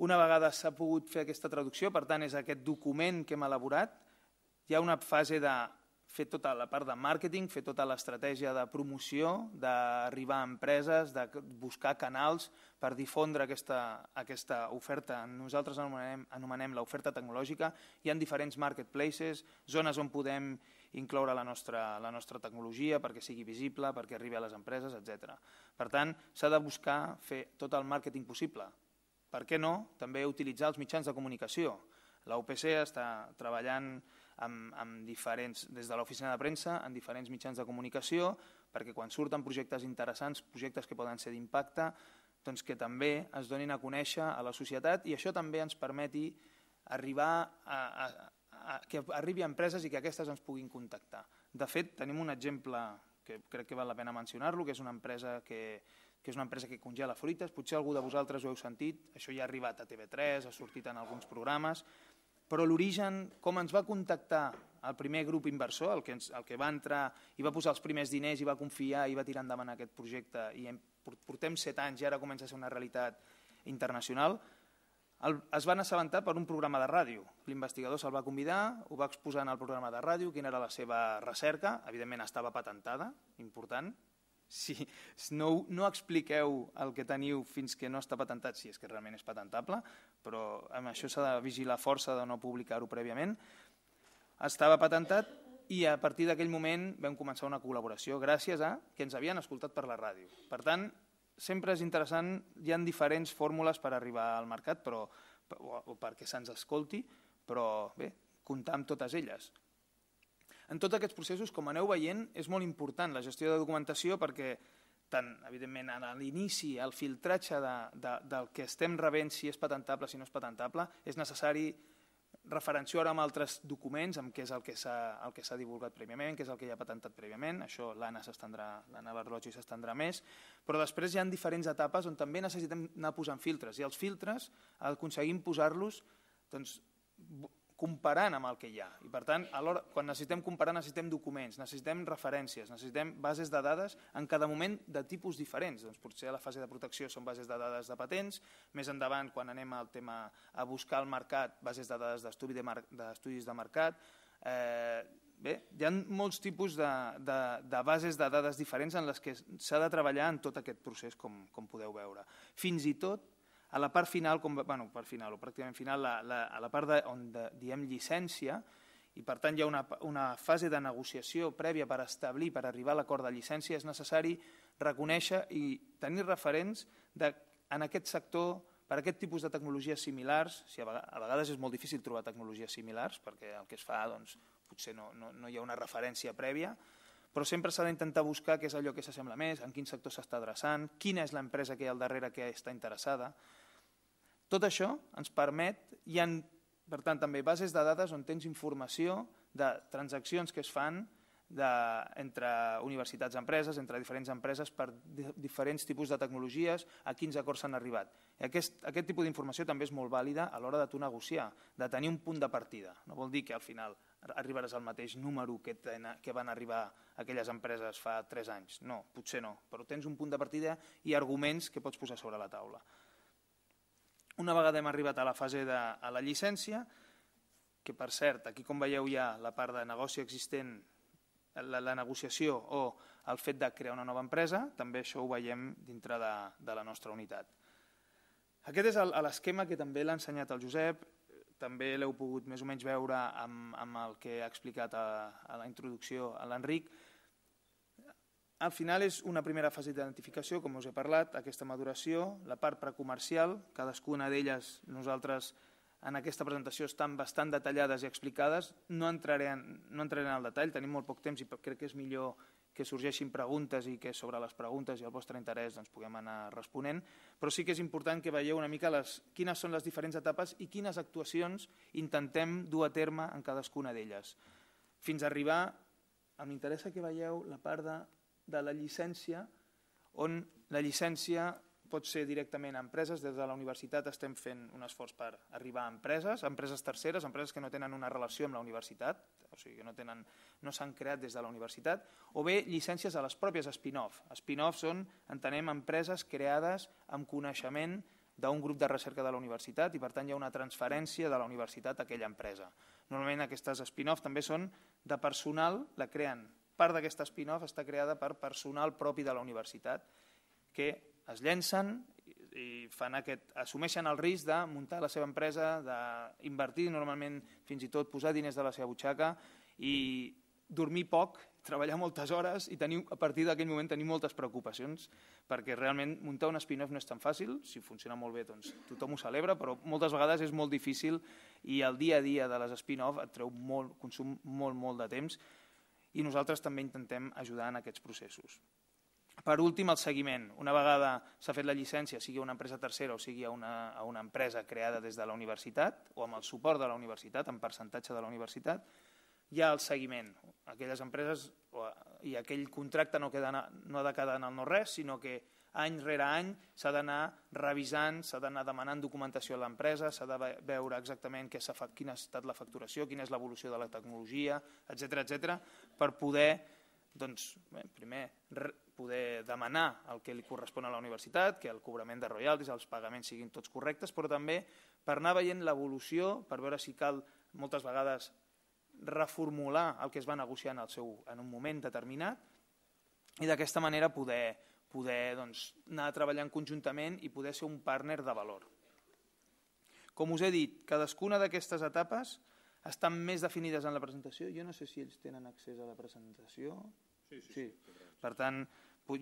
Speaker 4: Una vegada s'ha pogut fer aquesta traducció, per tant, és aquest document que hem elaborat, hi ha una fase de fer tota la part de màrqueting, fer tota l'estratègia de promoció, d'arribar a empreses, de buscar canals per difondre aquesta, aquesta oferta. Nosaltres anomenem, anomenem l'oferta tecnològica. Hi ha diferents marketplaces, zones on podem incloure la nostra, la nostra tecnologia perquè sigui visible, perquè arribi a les empreses, etc. Per tant, s'ha de buscar fer tot el màrqueting possible. Per què no? També utilitzar els mitjans de comunicació. La UPC està treballant amb, amb diferents, des de l'oficina de premsa en diferents mitjans de comunicació perquè quan surten projectes interessants, projectes que poden ser d'impacte, doncs que també es donin a conèixer a la societat i això també ens permeti arribar a, a, que arribi a empreses i que aquestes ens puguin contactar. De fet, tenim un exemple que crec que val la pena mencionar-lo, que és una empresa que, que és una empresa que congela fruites, potser algú de vosaltres ho heu sentit, això ja ha arribat a TV3, ha sortit en alguns programes, però l'origen, com ens va contactar el primer grup inversor, el que, ens, el que va entrar i va posar els primers diners i va confiar i va tirar endavant aquest projecte i hem, portem set anys i ara comença a ser una realitat internacional, el, es van assabentar per un programa de ràdio. L'investigador se'l va convidar, ho va exposar en el programa de ràdio, quina era la seva recerca, evidentment estava patentada, important. Si no, no expliqueu el que teniu fins que no està patentat, si és que realment és patentable, però amb això s'ha de vigilar força de no publicar-ho prèviament. Estava patentat i a partir d'aquell moment vam començar una col·laboració gràcies a que ens havien escoltat per la ràdio. Per tant, sempre és interessant, hi ha diferents fórmules per arribar al mercat però, o, o perquè se'ns escolti, però bé, comptar amb totes elles. En tots aquests processos, com aneu veient, és molt important la gestió de documentació perquè tant, evidentment, a l'inici, el filtratge de, de, del que estem rebent, si és patentable, si no és patentable, és necessari referenciar amb altres documents, amb què és el que s'ha divulgat prèviament, què és el que ja ha patentat prèviament, això l'Anna Barlogi s'estendrà més, però després hi ha diferents etapes on també necessitem anar posant filtres, i els filtres aconseguim posar-los doncs, comparant amb el que hi ha. I per tant, alhora, quan necessitem comparar necessitem documents, necessitem referències, necessitem bases de dades en cada moment de tipus diferents. Doncs potser a la fase de protecció són bases de dades de patents, més endavant quan anem al tema a buscar al mercat, bases de dades d'estudis de, mar de mercat. Eh, bé, hi ha molts tipus de, de, de bases de dades diferents en les que s'ha de treballar en tot aquest procés, com, com podeu veure. Fins i tot a la part final, com, bueno, part final o pràcticament final, la, la, a la part de, on de, diem llicència, i per tant hi ha una, una fase de negociació prèvia per establir, per arribar a l'acord de llicència, és necessari reconèixer i tenir referents de, en aquest sector per aquest tipus de tecnologies similars, si a vegades és molt difícil trobar tecnologies similars, perquè el que es fa doncs, potser no, no, no hi ha una referència prèvia, però sempre s'ha d'intentar buscar què és allò que s'assembla més, en quin sector s'està adreçant, quina és l'empresa que hi ha al darrere que està interessada. Tot això ens permet, hi ha, per tant, també bases de dades on tens informació de transaccions que es fan de, entre universitats i empreses, entre diferents empreses per di diferents tipus de tecnologies, a quins acords s'han arribat. Aquest, aquest tipus d'informació també és molt vàlida a l'hora de tu negociar, de tenir un punt de partida. No vol dir que al final arribaràs al mateix número que, ten, que van arribar aquelles empreses fa 3 anys. No, potser no, però tens un punt de partida i arguments que pots posar sobre la taula. Una vegada hem arribat a la fase de a la llicència, que per cert, aquí com veieu ja la part de negoci existent la, la negociació o el fet de crear una nova empresa, també això ho veiem dintre de, de la nostra unitat. Aquest és l'esquema que també l'ha ensenyat el Josep, també l'heu pogut més o menys veure amb, amb el que ha explicat a, a la introducció a l'Enric. Al final és una primera fase d'identificació, com us he parlat, aquesta maduració, la part precomercial, cadascuna d'elles nosaltres en aquesta presentació estan bastant detallades i explicades. No entraré, en, no entraré en el detall, tenim molt poc temps i crec que és millor que sorgeixin preguntes i que sobre les preguntes i el vostre interès doncs, puguem anar responent, però sí que és important que veieu una mica les, quines són les diferents etapes i quines actuacions intentem dur a terme en cadascuna d'elles. Fins a arribar, m'interessa que veieu la part de, de la llicència, on la llicència pot ser directament a empreses. Des de la universitat estem fent un esforç per arribar a empreses, empreses terceres, empreses que no tenen una relació amb la universitat, o sigui que no tenen no s'han creat des de la universitat, o bé llicències a les pròpies spin-off. Spin-off són, entenem, empreses creades amb coneixement d'un grup de recerca de la universitat i per tant hi ha una transferència de la universitat a aquella empresa. Normalment aquestes spin-off també són de personal, la creen. Part d'aquesta spin-off està creada per personal propi de la universitat que es llencen i fan aquest, assumeixen el risc de muntar la seva empresa, d'invertir normalment fins i tot posar diners de la seva butxaca i dormir poc, <laughs> treballar moltes hores i tenir, a partir d'aquell moment tenir moltes preocupacions perquè realment muntar un spin-off no és tan fàcil, si funciona molt bé doncs tothom ho celebra, però moltes vegades és molt difícil i el dia a dia de les spin-off et treu molt, consum molt, molt de temps i nosaltres també intentem ajudar en aquests processos. Per últim, el seguiment. Una vegada s'ha fet la llicència, sigui una empresa tercera o sigui a una, a una empresa creada des de la universitat o amb el suport de la universitat, en percentatge de la universitat, hi ha el seguiment. Aquelles empreses i aquell contracte no, queda, no ha de quedar en el no-res, sinó que any rere any s'ha d'anar revisant, s'ha d'anar demanant documentació a l'empresa, s'ha de veure exactament què quina ha estat la facturació, quina és l'evolució de la tecnologia, etc etc, per poder doncs, bé, primer poder demanar el que li correspon a la universitat, que el cobrament de royalties, els pagaments siguin tots correctes, però també per anar veient l'evolució, per veure si cal moltes vegades reformular el que es va negociar en, el seu, en un moment determinat i d'aquesta manera poder, poder doncs, anar treballant conjuntament i poder ser un partner de valor. Com us he dit, cadascuna d'aquestes etapes estan més definides en la presentació. Jo no sé si ells tenen accés a la presentació. Sí, sí. sí. Per tant,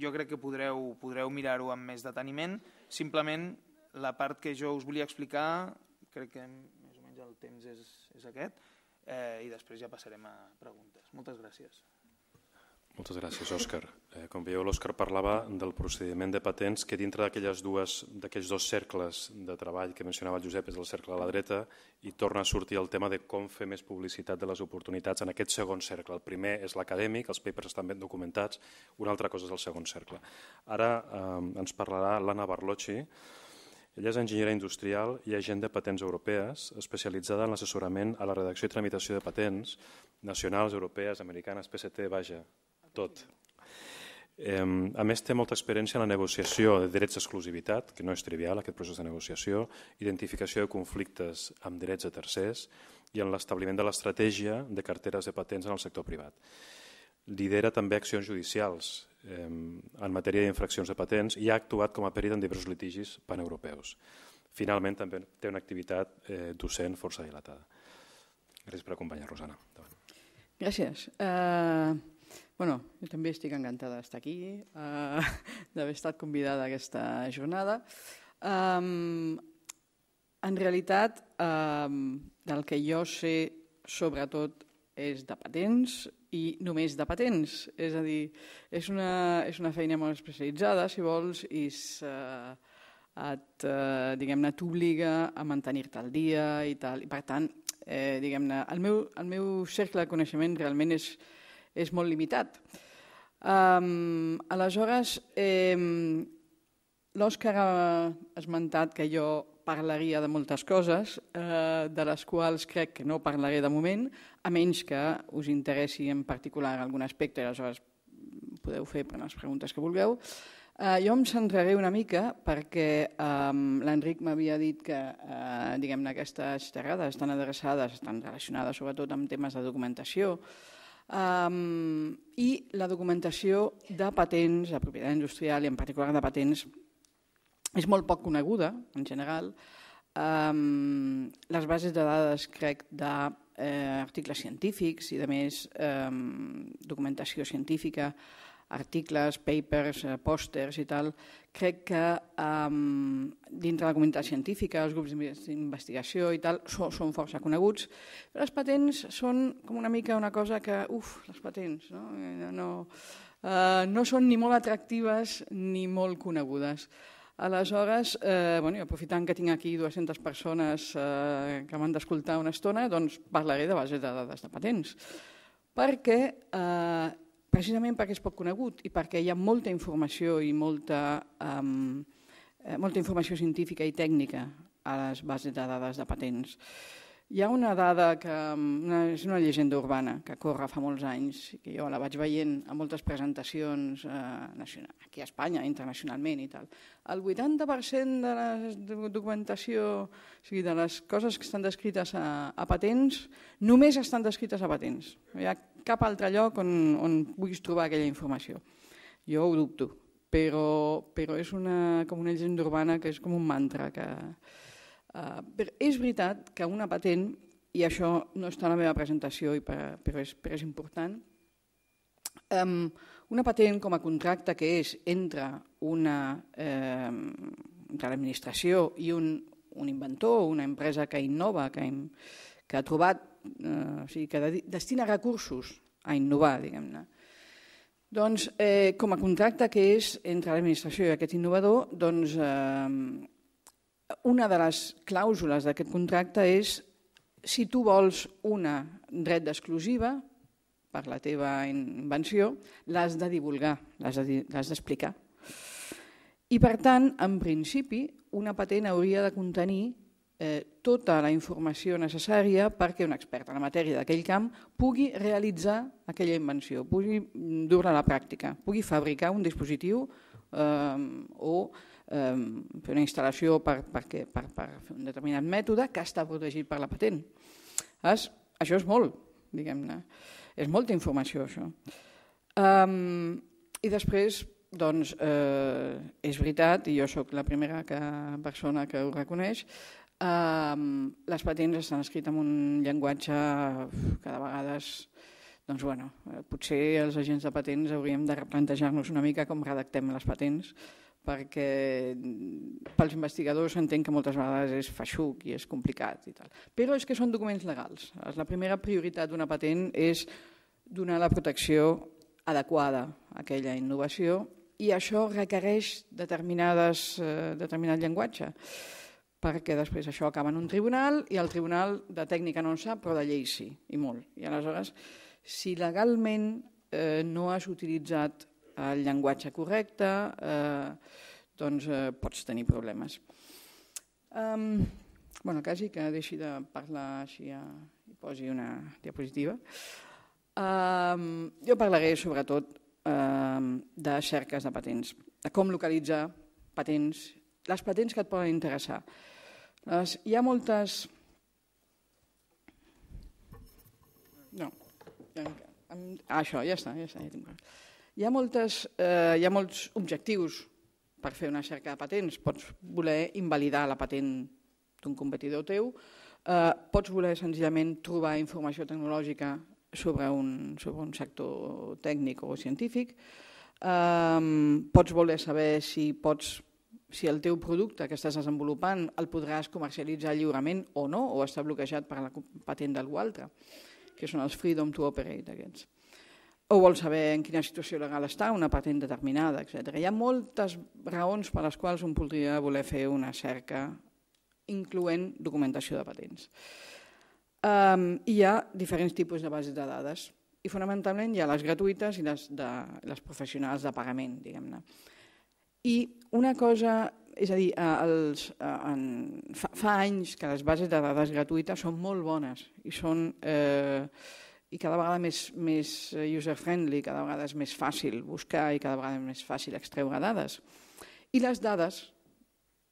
Speaker 4: jo crec que podreu, podreu mirar-ho amb més deteniment. Simplement, la part que jo us volia explicar, crec que més o menys el temps és, és aquest, eh, i després ja passarem a preguntes. Moltes gràcies.
Speaker 2: Moltes gràcies, Òscar. Eh, com veieu, l'Òscar parlava del procediment de patents que dintre d'aquells dos cercles de treball que mencionava el Josep és el cercle a la dreta i torna a sortir el tema de com fer més publicitat de les oportunitats en aquest segon cercle. El primer és l'acadèmic, els papers estan ben documentats, una altra cosa és el segon cercle. Ara eh, ens parlarà l'Anna Barlocci, ella és enginyera industrial i agent de patents europees, especialitzada en l'assessorament a la redacció i tramitació de patents nacionals, europees, americanes, PST, vaja, tot. A més, té molta experiència en la negociació de drets d'exclusivitat, que no és trivial aquest procés de negociació, identificació de conflictes amb drets de tercers i en l'establiment de l'estratègia de carteres de patents en el sector privat. Lidera també accions judicials en matèria d'infraccions de patents i ha actuat com a perit en diversos litigis paneuropeus. Finalment, també té una activitat eh, docent força dilatada. Gràcies per acompanyar, Rosana.
Speaker 5: Gràcies. Uh, Bueno, jo també estic encantada d'estar aquí, uh, d'haver estat convidada a aquesta jornada. Um, en realitat, um, del que jo sé sobretot és de patents i només de patents. És a dir, és una, és una feina molt especialitzada, si vols, i uh, et, uh, diguem-ne, t'obliga a mantenir-te al dia i tal. I per tant, eh, diguem-ne, el, meu, el meu cercle de coneixement realment és, és molt limitat. Um, aleshores, eh, l'Òscar ha esmentat que jo parlaria de moltes coses, eh, de les quals crec que no parlaré de moment, a menys que us interessi en particular algun aspecte, aleshores podeu fer les preguntes que vulgueu. Eh, jo em centraré una mica perquè eh, l'Enric m'havia dit que eh, diguem-ne aquestes xerrades estan adreçades, estan relacionades sobretot amb temes de documentació, Um, I la documentació de patents, de propietat industrial i en particular de patents, és molt poc coneguda en general. Um, les bases de dades, crec, d'articles eh, científics i de més eh, documentació científica articles, papers, eh, pòsters i tal, crec que um, dintre de la comunitat científica, els grups d'investigació i tal, són força coneguts. Però les patents són com una mica una cosa que, uf, les patents, no, no, no, uh, no són ni molt atractives ni molt conegudes. Aleshores, eh, bueno, aprofitant que tinc aquí 200 persones eh, que m'han d'escoltar una estona, doncs parlaré de bases de dades de patents. Perquè eh, precisament perquè és poc conegut i perquè hi ha molta informació i molta, um, molta informació científica i tècnica a les bases de dades de patents. Hi ha una dada que una, és una llegenda urbana que corre fa molts anys, que jo la vaig veient a moltes presentacions eh, aquí a Espanya, internacionalment i tal. El 80% de la documentació, o sigui, de les coses que estan descrites a, a patents, només estan descrites a patents. No hi ha cap altre lloc on, on puguis trobar aquella informació. Jo ho dubto, però, però és una, com una llegenda urbana que és com un mantra que, Uh, però és veritat que una patent, i això no està a la meva presentació, i per, però, és, però és important, um, una patent com a contracte que és entre una eh, entre l'administració i un, un inventor, una empresa que innova, que, que ha trobat, eh, o sigui, que destina recursos a innovar, diguem-ne. Doncs, eh, com a contracte que és entre l'administració i aquest innovador, doncs, eh, una de les clàusules d'aquest contracte és si tu vols una dret d'exclusiva per la teva invenció, l'has de divulgar, l'has d'explicar. I per tant, en principi, una patent hauria de contenir eh, tota la informació necessària perquè un expert en la matèria d'aquell camp pugui realitzar aquella invenció, pugui dur-la a la pràctica, pugui fabricar un dispositiu eh, o eh, fer una instal·lació per, per, per, per fer un determinat mètode que està protegit per la patent. Saps? Això és molt, diguem-ne. És molta informació, això. Um, I després, doncs, eh, és veritat, i jo sóc la primera que, persona que ho reconeix, Um, les patents estan escrites en un llenguatge que de vegades doncs, bueno, eh, potser els agents de patents hauríem de replantejar-nos una mica com redactem les patents, perquè mm, pels investigadors entenc que moltes vegades és feixuc i és complicat i tal. Però és que són documents legals. La primera prioritat d'una patent és donar la protecció adequada a aquella innovació i això requereix determinades, eh, determinat llenguatge perquè després això acaba en un tribunal i el tribunal de tècnica no en sap, però de llei sí, i molt. I aleshores, si legalment eh, no has utilitzat el llenguatge correcte, eh, doncs eh, pots tenir problemes. Um, bueno, quasi que deixi de parlar així a, i posi una diapositiva. Um, jo parlaré sobretot um, de cerques de patents, de com localitzar patents, les patents que et poden interessar. Les, hi ha moltes... No, ah, això, ja està, ja està. Ja tinc... Hi ha, moltes, eh, hi ha molts objectius per fer una cerca de patents. Pots voler invalidar la patent d'un competidor teu, eh, pots voler senzillament trobar informació tecnològica sobre un, sobre un sector tècnic o científic, eh, pots voler saber si pots si el teu producte que estàs desenvolupant el podràs comercialitzar lliurement o no, o està bloquejat per la patent d'algú altre, que són els freedom to operate aquests. O vols saber en quina situació legal està una patent determinada, etc. Hi ha moltes raons per les quals un podria voler fer una cerca incloent documentació de patents. Um, hi ha diferents tipus de bases de dades i fonamentalment hi ha les gratuïtes i les, de, les professionals de pagament, diguem-ne. I una cosa, és a dir, els, en, fa, fa anys que les bases de dades gratuïtes són molt bones i són eh, i cada vegada més, més user-friendly, cada vegada és més fàcil buscar i cada vegada és més fàcil extreure dades. I les dades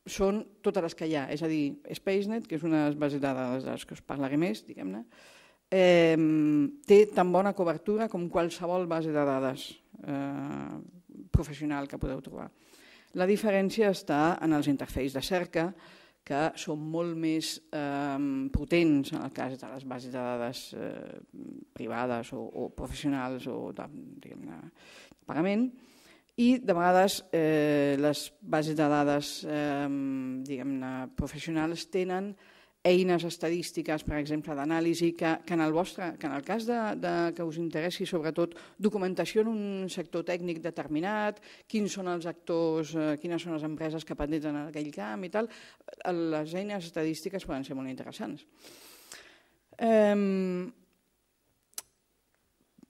Speaker 5: són totes les que hi ha, és a dir, SpaceNet, que és una de les bases de dades de les que us parlaré més, diguem-ne, eh, té tan bona cobertura com qualsevol base de dades eh, professional que podeu trobar. La diferència està en els interfeixos de cerca, que són molt més eh, potents en el cas de les bases de dades eh, privades o, o professionals o de, de pagament, i de vegades eh, les bases de dades eh, professionals tenen eines estadístiques, per exemple, d'anàlisi, que, que, en el vostre, que en el cas de, de, que us interessi sobretot documentació en un sector tècnic determinat, quins són els actors, eh, quines són les empreses que patenten en aquell camp i tal, les eines estadístiques poden ser molt interessants. Eh,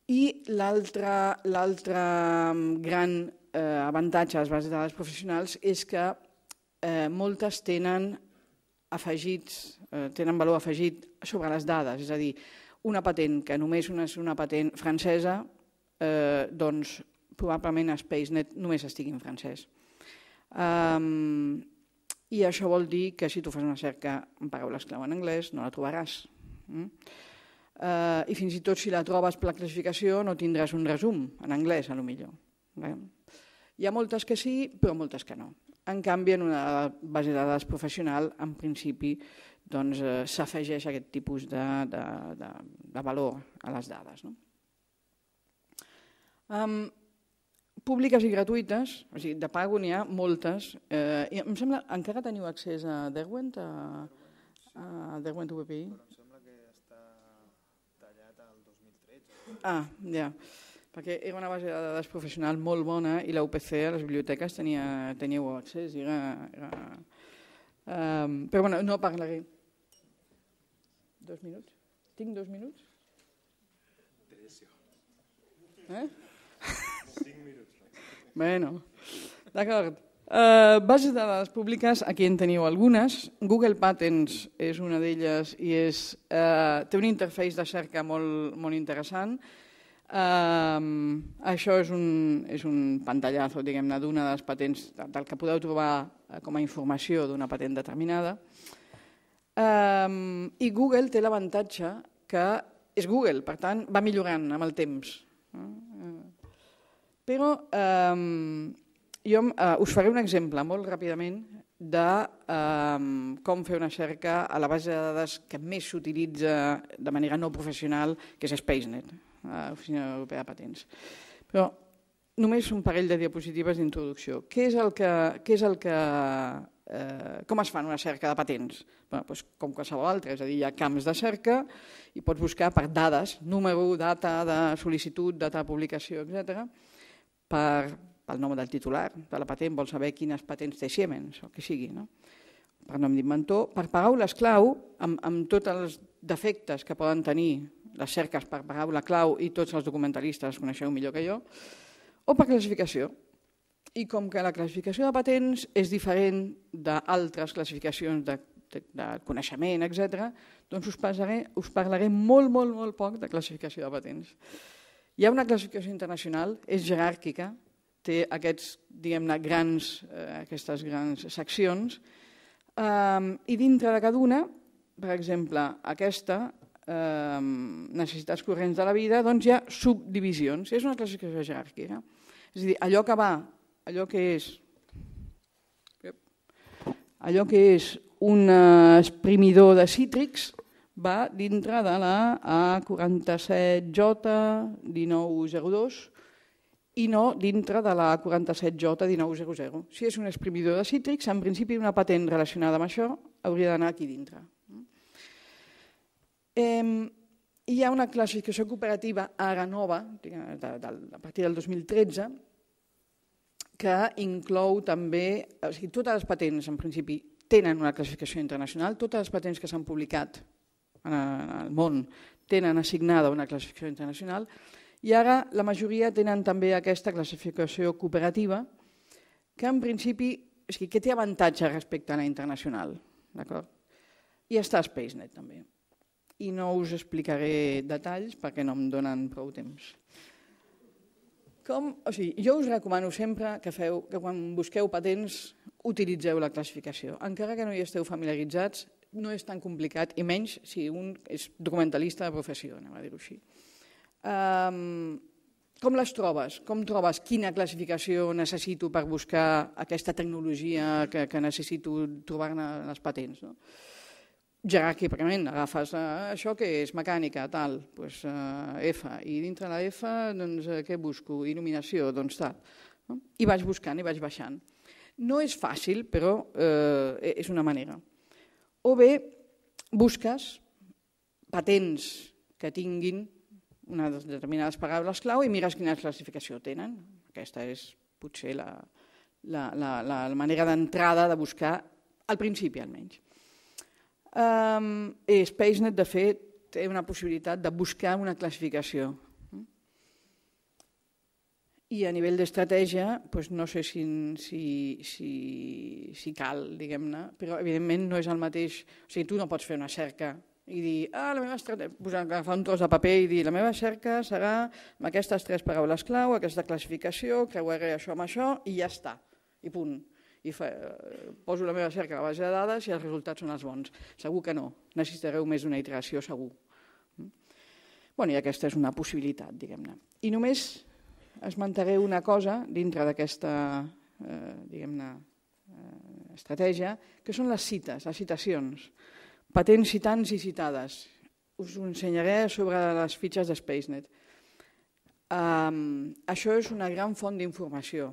Speaker 5: I l'altre gran eh, avantatge de les bases de dades professionals és que eh, moltes tenen afegits, eh, tenen valor afegit sobre les dades, és a dir, una patent que només és una patent francesa, eh, doncs probablement a SpaceNet només estigui en francès. Um, I això vol dir que si tu fas una cerca en paraules clau en anglès no la trobaràs. Mm? Uh, I fins i tot si la trobes per la classificació no tindràs un resum en anglès, a lo millor. Hi ha moltes que sí, però moltes que no. En canvi, en una base de dades professional, en principi, doncs, eh, s'afegeix aquest tipus de, de, de, de valor a les dades. No? Um, públiques i gratuïtes, o sigui, de pago n'hi ha moltes. Eh, i em sembla, encara teniu accés a Derwent, a, a Derwent VPI?
Speaker 4: Però em sembla que està tallat al 2013.
Speaker 5: Ah, ja. Yeah perquè era una base de dades professional molt bona i la UPC a les biblioteques tenia, teníeu accés. Era, era, um, però bueno, no parlaré. Dos minuts? Tinc dos minuts? Eh? Cinc minuts. <laughs> Bueno, d'acord. Uh, bases de dades públiques, aquí en teniu algunes. Google Patents és una d'elles i és, uh, té un interfeix de cerca molt, molt interessant Um, això és un, és un pantallazo diguem-ne d'una de les patents del que podeu trobar eh, com a informació d'una patent determinada. Um, I Google té l'avantatge que és Google, per tant, va millorant amb el temps. Però um, jo uh, us faré un exemple molt ràpidament de eh, com fer una cerca a la base de dades que més s'utilitza de manera no professional, que és SpaceNet, l'Oficina Europea de Patents. Però només un parell de diapositives d'introducció. Què és el que, què és el que eh, com es fan una cerca de patents? Bé, doncs com qualsevol altra, és a dir, hi ha camps de cerca i pots buscar per dades, número, data de sol·licitud, data de publicació, etc. Per, pel nom del titular de la patent, vol saber quines patents té Siemens o que sigui, no? per nom d'inventor, per paraules clau, amb, amb tots els defectes que poden tenir les cerques per paraula clau i tots els documentalistes coneixeu millor que jo, o per classificació. I com que la classificació de patents és diferent d'altres classificacions de, de, de coneixement, etc., doncs us parlaré, us parlaré molt, molt, molt poc de classificació de patents. Hi ha una classificació internacional, és jeràrquica, té aquests, diguem-ne, grans, eh, aquestes grans seccions, eh, i dintre de cada una, per exemple, aquesta, eh, necessitats corrents de la vida, doncs hi ha subdivisions, és una classificació jeràrquica. És a dir, allò que va, allò que és, allò que és un exprimidor de cítrics va dintre de la A47J1902 i no dintre de la A47J1900. Si és un exprimidor de cítrics, en principi una patent relacionada amb això hauria d'anar aquí dintre. Eh, hi ha una classificació cooperativa ara nova, a partir del 2013, que inclou també, o sigui, totes les patents en principi tenen una classificació internacional, totes les patents que s'han publicat en el món tenen assignada una classificació internacional i ara la majoria tenen també aquesta classificació cooperativa que en principi o sigui, que té avantatge respecte a la internacional. I està SpaceNet també. I no us explicaré detalls perquè no em donen prou temps. Com, o sigui, jo us recomano sempre que, feu, que quan busqueu patents utilitzeu la classificació. Encara que no hi esteu familiaritzats, no és tan complicat, i menys si un és documentalista de professió, anem a dir-ho així. Um, com les trobes? Com trobes quina classificació necessito per buscar aquesta tecnologia que, que necessito trobar-ne les patents? No? Jeràrquicament agafes eh, això que és mecànica, tal, doncs, eh, F, i dintre la F doncs, eh, què busco? Il·luminació, doncs tal. No? I vaig buscant i vaig baixant. No és fàcil, però eh, és una manera. O bé busques patents que tinguin unes determinades paraules clau i mires quina classificació tenen. Aquesta és potser la, la, la, la manera d'entrada de buscar, al principi almenys. Um, SpaceNet, de fet, té una possibilitat de buscar una classificació. I a nivell d'estratègia, doncs no sé si, si, si, si cal, diguem-ne, però evidentment no és el mateix... O sigui, tu no pots fer una cerca i dir, ah, la meva estratègia, agafar un tros de paper i dir, la meva cerca serà amb aquestes tres paraules clau, aquesta classificació, creuaré això amb això, i ja està, i punt i fa, poso la meva cerca a la base de dades i els resultats són els bons. Segur que no, necessitareu més d'una iteració segur. Bueno, I aquesta és una possibilitat, diguem-ne. I només esmentaré una cosa dintre d'aquesta eh, diguem-ne eh, estratègia, que són les cites, les citacions. Patents citants i citades. Us ho ensenyaré sobre les fitxes de SpaceNet. Um, això és una gran font d'informació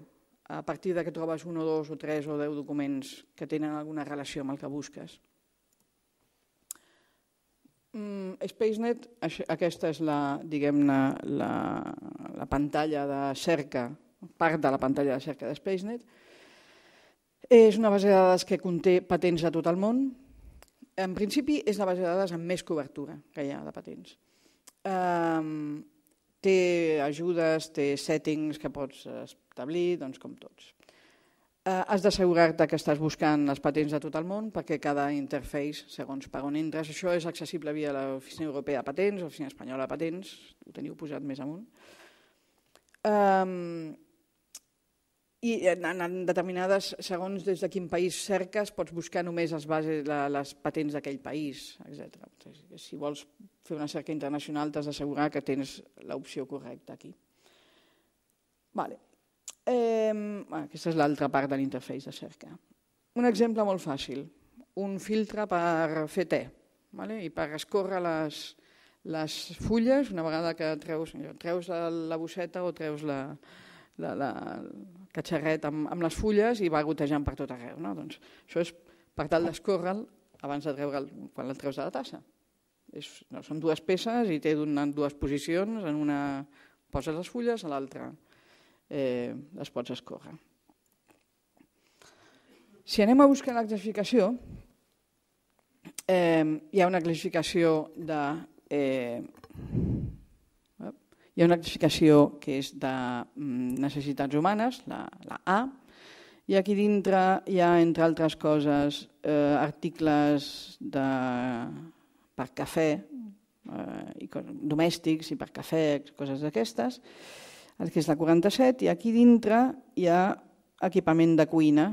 Speaker 5: a partir de que trobes un o dos o tres o deu documents que tenen alguna relació amb el que busques. Mm, SpaceNet, aquesta és la, diguem-ne, la, la pantalla de cerca, part de la pantalla de cerca de SpaceNet. És una base de dades que conté patents a tot el món. En principi és la base de dades amb més cobertura que hi ha de patents. Um, té ajudes, té settings que pots establir, doncs com tots. Eh, has d'assegurar-te que estàs buscant les patents de tot el món perquè cada interface, segons per on entres, això és accessible via l'Oficina Europea de Patents, l'Oficina Espanyola de Patents, ho teniu posat més amunt. Um, i en, en determinades, segons des de quin país cerques, pots buscar només les, bases, la, les patents d'aquell país, etc. Si vols fer una cerca internacional, t'has d'assegurar que tens l'opció correcta aquí. Vale. Eh, aquesta és l'altra part de l'interface de cerca. un exemple molt fàcil, un filtre per fer te vale? i per escórrer les, les fulles, una vegada que treus, treus la bosseta o treus la, la, la, el catxarret amb, amb les fulles i va gotejant per tot arreu. No? Doncs això és per tal d'escórrer abans de treure quan el treus de la tassa. És, no, són dues peces i té dues posicions, en una poses les fulles, a l'altra eh, les pots escórrer. Si anem a buscar la classificació, eh, hi ha una classificació de... Eh, hi ha una classificació que és de mm, necessitats humanes, la, la A, i aquí dintre hi ha, entre altres coses, eh, articles de, per cafè, eh, i domèstics i per cafè, coses d'aquestes, el que és la 47, i aquí dintre hi ha equipament de cuina,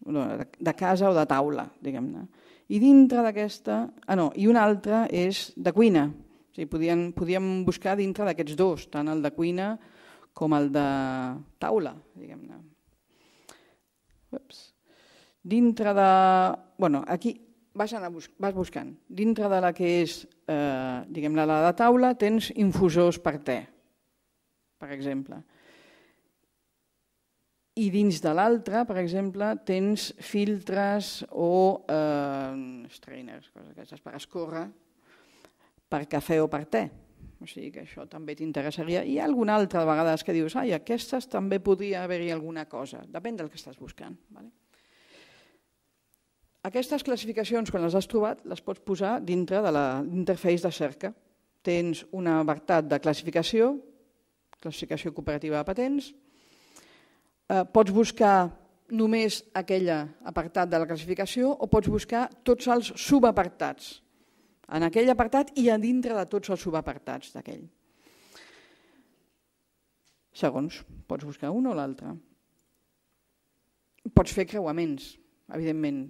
Speaker 5: de casa o de taula, diguem-ne. I dintre d'aquesta... Ah, no, i una altra és de cuina. O sigui, podíem, podíem buscar dintre d'aquests dos, tant el de cuina com el de taula, diguem-ne. Dintre de... Bueno, aquí vas, anar vas buscant. Dintre de la que és, eh, diguem-ne, la de taula, tens infusors per te, per exemple. I dins de l'altra, per exemple, tens filtres o eh, strainers, coses aquestes per escórrer, per cafè o per te. O sigui que això també t'interessaria. Hi ha alguna altra de vegades que dius, ai, aquestes també podria haver-hi alguna cosa. Depèn del que estàs buscant. Vale? Aquestes classificacions, quan les has trobat, les pots posar dintre de l'interface de cerca. Tens un apartat de classificació, classificació cooperativa de patents, eh, pots buscar només aquella apartat de la classificació o pots buscar tots els subapartats en aquell apartat i a dintre de tots els subapartats d'aquell. Segons, pots buscar un o l'altre. Pots fer creuaments, evidentment,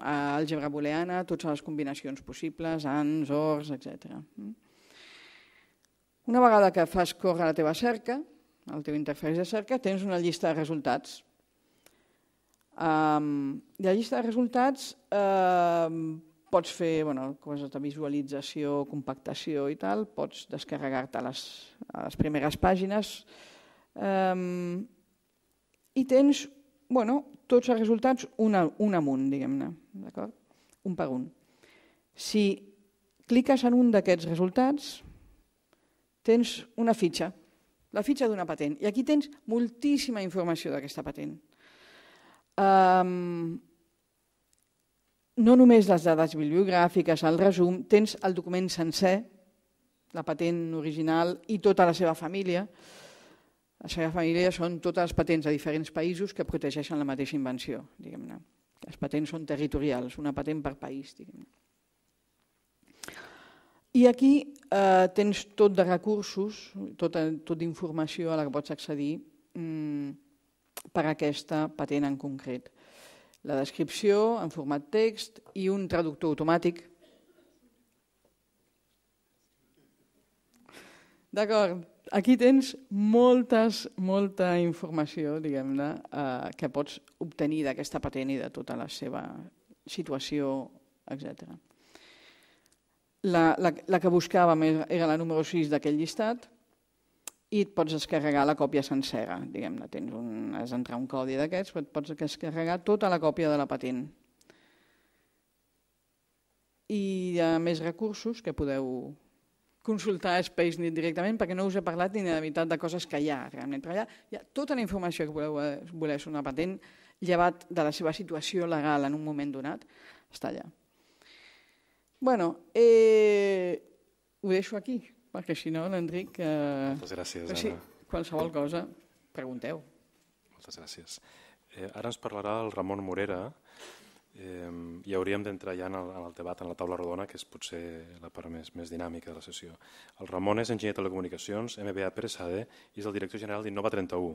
Speaker 5: àlgebra booleana, totes les combinacions possibles, ANS, ORs, etc. Una vegada que fas córrer la teva cerca, el teu interfeix de cerca, tens una llista de resultats. Um, la llista de resultats um, pots fer bueno, coses de visualització, compactació i tal, pots descarregar-te les, a les primeres pàgines um, i tens bueno, tots els resultats un, a, un amunt, diguem-ne? Un per un. Si cliques en un d'aquests resultats, tens una fitxa, la fitxa d'una patent. I aquí tens moltíssima informació d'aquesta patent. Um, no només les dades bibliogràfiques, el resum, tens el document sencer, la patent original i tota la seva família. La seva família són totes les patents de diferents països que protegeixen la mateixa invenció. diguem-ne. Les patents són territorials, una patent per país. diguem-ne. I aquí eh, tens tot de recursos, tot, tot d'informació a la que pots accedir mm, per a aquesta patent en concret la descripció en format text i un traductor automàtic. D'acord, aquí tens moltes, molta informació, diguem-ne, eh, que pots obtenir d'aquesta patent i de tota la seva situació, etc. La, la, la que buscàvem era la número 6 d'aquell llistat, i et pots descarregar la còpia sencera. Diguem-ne, tens un, has d'entrar un codi d'aquests, però et pots descarregar tota la còpia de la patent. I hi ha més recursos que podeu consultar a SpaceNet directament perquè no us he parlat ni de la meitat de coses que hi ha realment. Però allà hi ha tota la informació que voleu voler una patent llevat de la seva situació legal en un moment donat, està allà. Bueno, eh, ho deixo aquí perquè si no, l'Enric...
Speaker 2: Eh, Moltes gràcies,
Speaker 5: Anna. Si, qualsevol cosa, pregunteu.
Speaker 2: Moltes gràcies. Eh, ara ens parlarà el Ramon Morera eh, i hauríem d'entrar ja en el, en el debat, en la taula rodona, que és potser la part més, més dinàmica de la sessió. El Ramon és enginyer de telecomunicacions, MBA per SAD i és el director general d'Innova 31.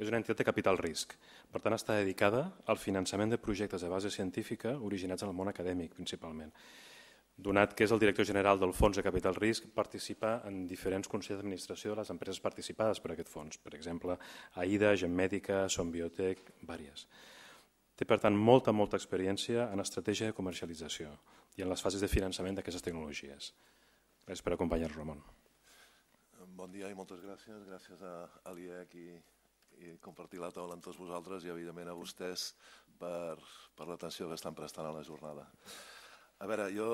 Speaker 2: És una entitat de capital risc. Per tant, està dedicada al finançament de projectes de base científica originats en el món acadèmic, principalment donat que és el director general del Fons de Capital Risc, participa en diferents consells d'administració de les empreses participades per aquest fons, per exemple, AIDA, Genmèdica, Som Biotech, vàries. Té, per tant, molta, molta experiència en estratègia de comercialització i en les fases de finançament d'aquestes tecnologies. Gràcies per acompanyar-nos, Ramon.
Speaker 6: Bon dia i moltes gràcies. Gràcies a, a l'IEC i, i compartir la taula amb tots vosaltres i, evidentment, a vostès per, per l'atenció que estan prestant a la jornada. A veure, jo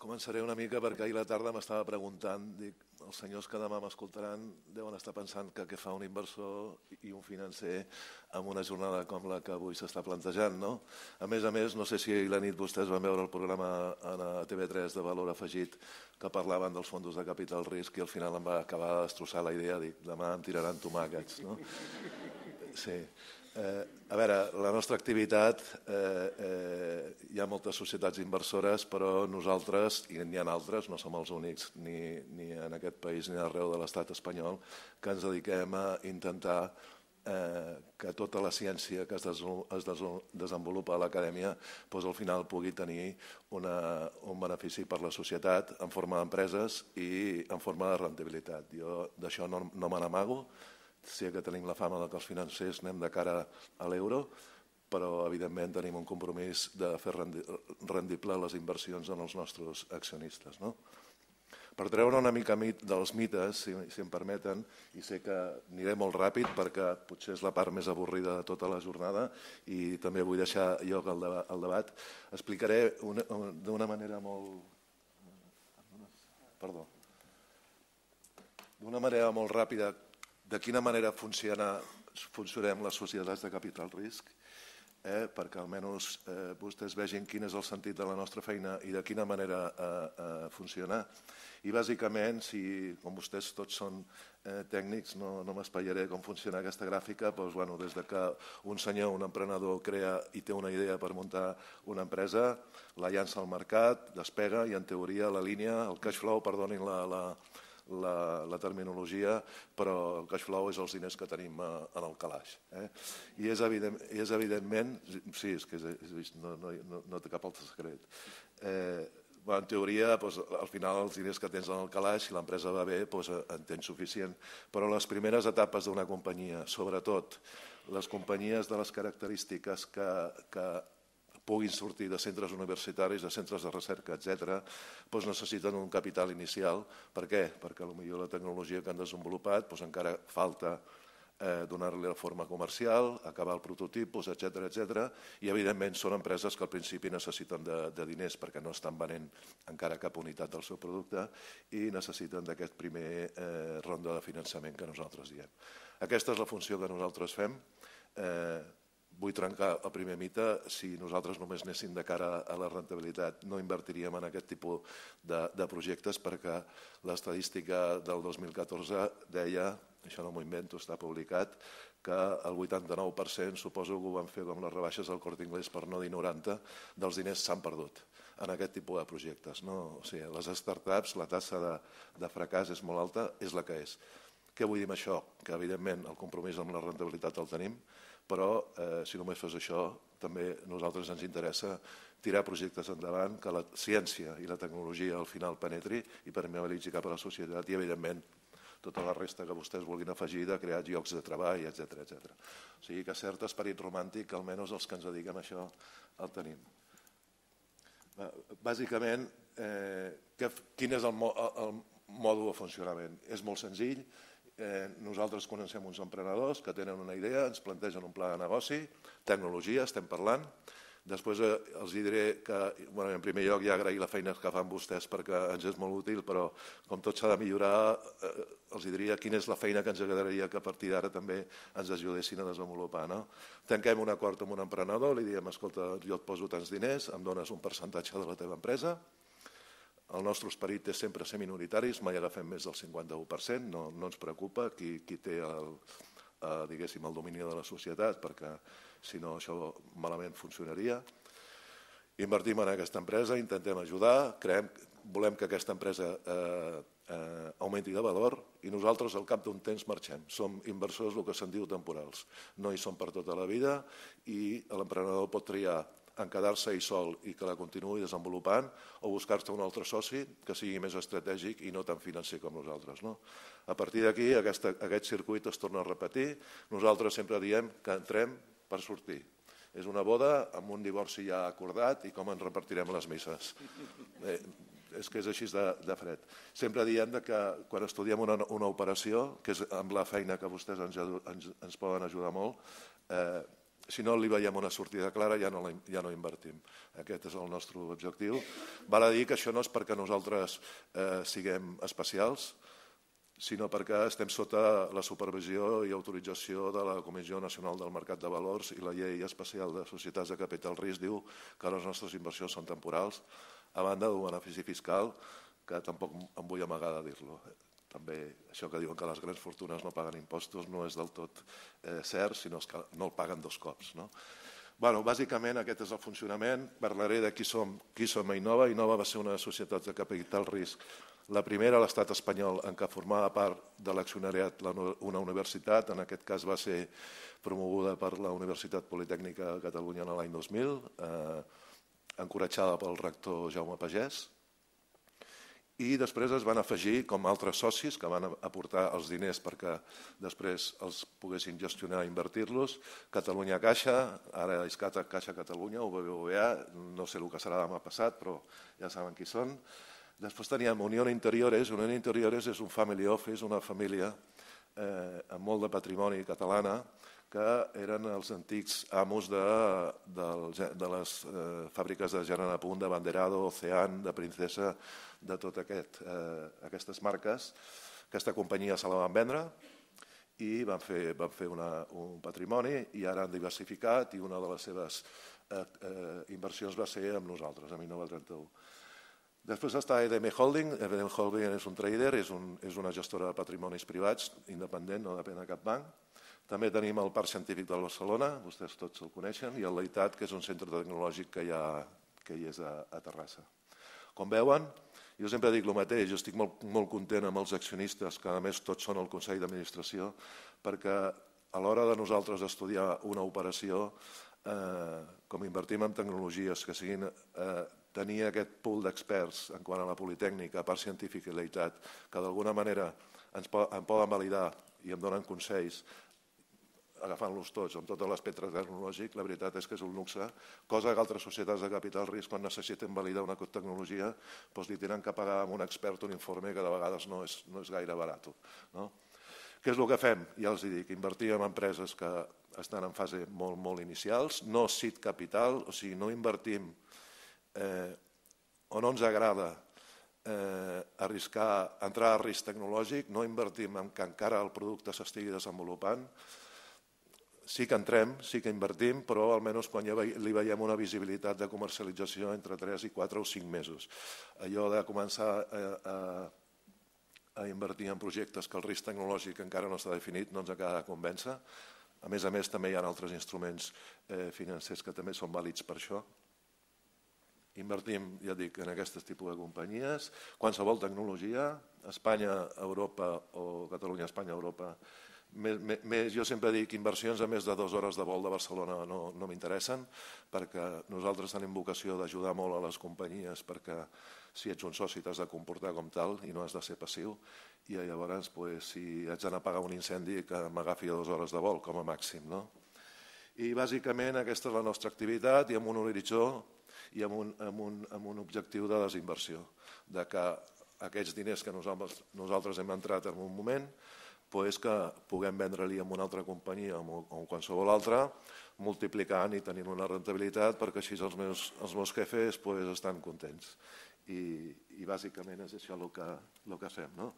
Speaker 6: començaré una mica perquè ahir la tarda m'estava preguntant, dic, els senyors que demà m'escoltaran deuen estar pensant que què fa un inversor i un financer en una jornada com la que avui s'està plantejant, no? A més a més, no sé si la nit vostès van veure el programa a la TV3 de Valor Afegit que parlaven dels fons de capital risc i al final em va acabar de destrossar la idea, dic, demà em tiraran tomàquets, no? Sí. Eh, a veure, la nostra activitat, eh, eh, hi ha moltes societats inversores, però nosaltres, i n'hi ha altres, no som els únics, ni, ni en aquest país ni arreu de l'estat espanyol, que ens dediquem a intentar eh, que tota la ciència que es, des, es des, desenvolupa a l'acadèmia doncs al final pugui tenir una, un benefici per la societat en forma d'empreses i en forma de rendibilitat. Jo d'això no, no me n'amago, sé que tenim la fama de que els financers anem de cara a l'euro, però evidentment tenim un compromís de fer rendible les inversions en els nostres accionistes. No? Per treure una mica mit dels mites, si, si em permeten, i sé que aniré molt ràpid perquè potser és la part més avorrida de tota la jornada i també vull deixar jo el, debat, el debat, explicaré d'una manera molt... Perdó. D'una manera molt ràpida de quina manera funciona, funcionem les societats de capital risc, eh, perquè almenys eh, vostès vegin quin és el sentit de la nostra feina i de quina manera eh, eh, funciona. I bàsicament, si com vostès tots són eh, tècnics, no, no m'espatllaré com funciona aquesta gràfica, doncs, bueno, des de que un senyor, un emprenedor, crea i té una idea per muntar una empresa, la llança al mercat, despega i en teoria la línia, el cash flow, perdonin la, la, la, la terminologia, però el cash flow és els diners que tenim eh, en el calaix. Eh? I, és evident, I és evidentment, sí, és que és, és, no, no, no, no té cap altre secret. Eh, en teoria, doncs, al final els diners que tens en el calaix, si l'empresa va bé, doncs, en tens suficient. Però les primeres etapes d'una companyia, sobretot les companyies de les característiques que, que puguin sortir de centres universitaris, de centres de recerca, etc., doncs necessiten un capital inicial. Per què? Perquè potser la tecnologia que han desenvolupat doncs encara falta eh, donar-li la forma comercial, acabar el prototipus, etc etc. i evidentment són empreses que al principi necessiten de, de diners perquè no estan venent encara cap unitat del seu producte i necessiten d'aquest primer eh, ronda de finançament que nosaltres diem. Aquesta és la funció que nosaltres fem. Eh, vull trencar el primer mite, si nosaltres només anéssim de cara a la rentabilitat no invertiríem en aquest tipus de, de projectes perquè l'estadística del 2014 deia, això no m'ho invento, està publicat, que el 89%, suposo que ho van fer com les rebaixes al Cort Inglés per no dir 90, dels diners s'han perdut en aquest tipus de projectes. No? O sigui, les startups, la tassa de, de fracàs és molt alta, és la que és. Què vull dir amb això? Que evidentment el compromís amb la rentabilitat el tenim, però eh, si només fos això, també a nosaltres ens interessa tirar projectes endavant, que la ciència i la tecnologia al final penetri i permeabilitzi cap a la societat i, evidentment, tota la resta que vostès vulguin afegir de crear llocs de treball, etc etc. O sigui que cert esperit romàntic, almenys els que ens dediquem a això, el tenim. Bàsicament, eh, que, quin és el, el, el mòdul de funcionament? És molt senzill, Eh, nosaltres coneixem uns emprenedors que tenen una idea, ens plantegen un pla de negoci, tecnologia, estem parlant. Després eh, els diré que, bueno, en primer lloc, ja agrair la feina que fan vostès perquè ens és molt útil, però com tot s'ha de millorar, eh, els diria quina és la feina que ens agradaria que a partir d'ara també ens ajudessin a desenvolupar. No? Tanquem un acord amb un emprenedor, li diem, escolta, jo et poso tants diners, em dones un percentatge de la teva empresa, el nostre esperit és sempre ser minoritaris, mai agafem més del 51%, no, no ens preocupa qui, qui té el, eh, diguéssim, el domini de la societat, perquè si no això malament funcionaria. Invertim en aquesta empresa, intentem ajudar, creem, volem que aquesta empresa eh, eh, augmenti de valor i nosaltres al cap d'un temps marxem. Som inversors, el que se'n diu temporals. No hi som per tota la vida i l'emprenedor pot triar en quedar-se ell sol i que la continuï desenvolupant o buscar-se un altre soci que sigui més estratègic i no tan financer com nosaltres. No? A partir d'aquí aquest circuit es torna a repetir. Nosaltres sempre diem que entrem per sortir És una boda amb un divorci ja acordat i com ens repartirem les misses. Eh, és que és així de, de fred. Sempre diem que quan estudiem una, una operació, que és amb la feina que vostès ens, ens, ens poden ajudar molt, eh, si no li veiem una sortida clara ja no, ja no invertim. Aquest és el nostre objectiu. Val a dir que això no és perquè nosaltres eh, siguem especials, sinó perquè estem sota la supervisió i autorització de la Comissió Nacional del Mercat de Valors i la llei especial de societats de capital risc diu que les nostres inversions són temporals, a banda d'un benefici fiscal que tampoc em vull amagar de dir-lo. També això que diuen que les grans fortunes no paguen impostos no és del tot eh, cert, sinó que no el paguen dos cops. No? Bueno, bàsicament aquest és el funcionament. Parlaré de qui som, qui som a Innova. Innova va ser una societat de capital risc la primera a l'estat espanyol en què formava part de l'accionariat una universitat, en aquest cas va ser promoguda per la Universitat Politècnica de Catalunya l'any 2000, eh, encoratjada pel rector Jaume Pagès, i després es van afegir com altres socis que van aportar els diners perquè després els poguessin gestionar i invertir-los. Catalunya Caixa, ara és Caixa Catalunya, o BBVA, no sé el que serà demà passat, però ja saben qui són. Després teníem Unió Interiores. Unió Interiores és un family office, una família eh, amb molt de patrimoni catalana, que eren els antics amos de, de, de les eh, fàbriques de Gerana Punt, de Banderado, Ocean, de Princesa, de totes aquest, eh, aquestes marques. Aquesta companyia se la van vendre i van fer, van fer una, un patrimoni i ara han diversificat i una de les seves eh, eh, inversions va ser amb nosaltres, amb Innova 31. Després està EDM Holding. EDM Holding és un trader, és, un, és una gestora de patrimonis privats, independent, no depèn de cap banc. També tenim el Parc Científic de Barcelona, vostès tots el coneixen, i el Leitat, que és un centre tecnològic que hi, ha, que hi és a, a Terrassa. Com veuen, jo sempre dic el mateix, jo estic molt, molt content amb els accionistes, que a més tots són el Consell d'Administració, perquè a l'hora de nosaltres estudiar una operació, eh, com invertim en tecnologies que siguin eh, tenir aquest pool d'experts en quant a la Politècnica, a part científica i l'eitat, que d'alguna manera ens po em poden validar i em donen consells agafant-los tots amb tot l'espectre tecnològic, la veritat és que és un luxe, cosa que altres societats de capital risc, quan necessiten validar una tecnologia, doncs li tenen que pagar amb un expert un informe que de vegades no és, no és gaire barat. No? Què és el que fem? Ja els dic, invertir en empreses que estan en fase molt, molt inicials, no sit capital, o sigui, no invertim eh, o no ens agrada eh, arriscar, entrar a risc tecnològic, no invertim en que encara el producte s'estigui desenvolupant, sí que entrem, sí que invertim, però almenys quan ja li veiem una visibilitat de comercialització entre 3 i 4 o 5 mesos. Allò de començar a, a, a invertir en projectes que el risc tecnològic encara no està definit no ens acaba de convèncer. A més a més, també hi ha altres instruments eh, financers que també són vàlids per això. Invertim, ja dic, en aquests tipus de companyies. Qualsevol tecnologia, Espanya, Europa o Catalunya, Espanya, Europa. Més, més, jo sempre dic inversions a més de dues hores de vol de Barcelona no, no m'interessen perquè nosaltres tenim vocació d'ajudar molt a les companyies perquè si ets un soci t'has de comportar com tal i no has de ser passiu i llavors pues, si haig d'anar a pagar un incendi que m'agafi a dues hores de vol com a màxim. No? I bàsicament aquesta és la nostra activitat i amb un horitzó i amb un, amb un, amb un objectiu de desinversió, de que aquests diners que nosaltres, nosaltres hem entrat en un moment pues que puguem vendre-li amb una altra companyia o amb qualsevol altra, multiplicant i tenint una rentabilitat perquè així els meus, els meus jefes pues, estan contents. I, i bàsicament és això el que, el que fem. No?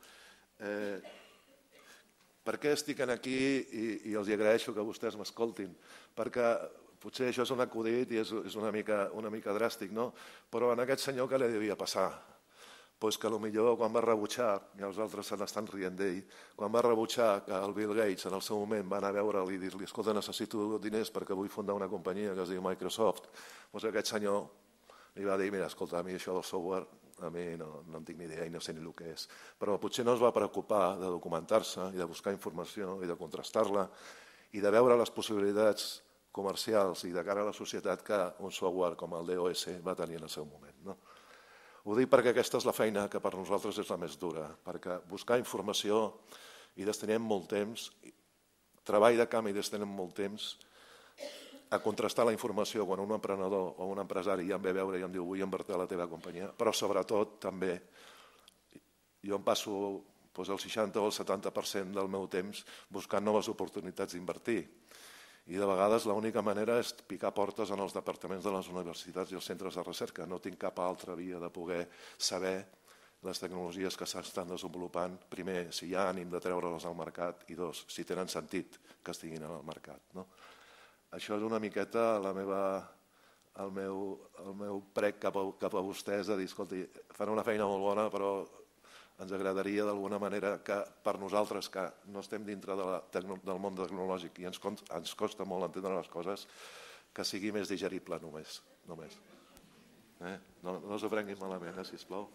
Speaker 6: Eh, per què estic aquí i, i els agraeixo que vostès m'escoltin? Perquè potser això és un acudit i és, és una, mica, una mica dràstic, no? però en aquest senyor que li devia passar? Pues que millor quan va rebutjar, i els altres se n'estan rient d'ell, quan va rebutjar que el Bill Gates en el seu moment va anar a veure'l i dir-li escolta, necessito diners perquè vull fundar una companyia que es diu Microsoft, doncs aquest senyor li va dir, mira, escolta, a mi això del software a mi no, no en tinc ni idea i no sé ni el que és. Però potser no es va preocupar de documentar-se i de buscar informació i de contrastar-la i de veure les possibilitats comercials i de cara a la societat que un software com el DOS va tenir en el seu moment. No? Ho dic perquè aquesta és la feina que per nosaltres és la més dura, perquè buscar informació i destinem molt temps, treball de camp i destinem molt temps, a contrastar la informació quan un emprenedor o un empresari ja em ve a veure i em diu vull invertir a la teva companyia, però sobretot també jo em passo doncs, el 60 o el 70% del meu temps buscant noves oportunitats d'invertir. I de vegades l'única manera és picar portes en els departaments de les universitats i els centres de recerca. No tinc cap altra via de poder saber les tecnologies que s'estan desenvolupant, primer, si hi ha ànim de treure-les al mercat i dos, si tenen sentit que estiguin el mercat. No? Això és una miqueta la meva, el, meu, el meu prec cap a, cap a vostès de dir, escolti, fan una feina molt bona, però ens agradaria d'alguna manera que per nosaltres que no estem dintre de la, del món tecnològic i ens, ens costa molt entendre les coses, que sigui més digerible només. només. Eh? No, no s'ho prenguin malament, eh, sisplau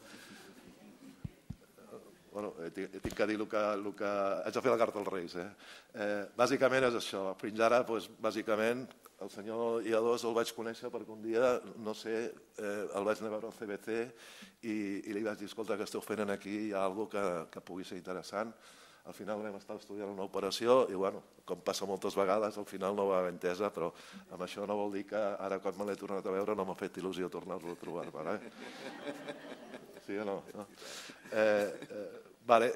Speaker 6: bueno, eh, tinc, tinc que dir el que, el que... Haig de fer la carta als Reis. Eh? Eh, bàsicament és això. Fins ara, doncs, bàsicament, el senyor IA2 el vaig conèixer perquè un dia, no sé, eh, el vaig anar a veure al CBC i, i li vaig dir, escolta, que esteu fent aquí, hi ha alguna que, que pugui ser interessant. Al final vam estar estudiant una operació i, bueno, com passa moltes vegades, al final no va haver entesa, però amb això no vol dir que ara, quan me l'he tornat a veure, no m'ha fet il·lusió tornar-lo a trobar. Eh? Sí o no? no? Eh, eh, vale,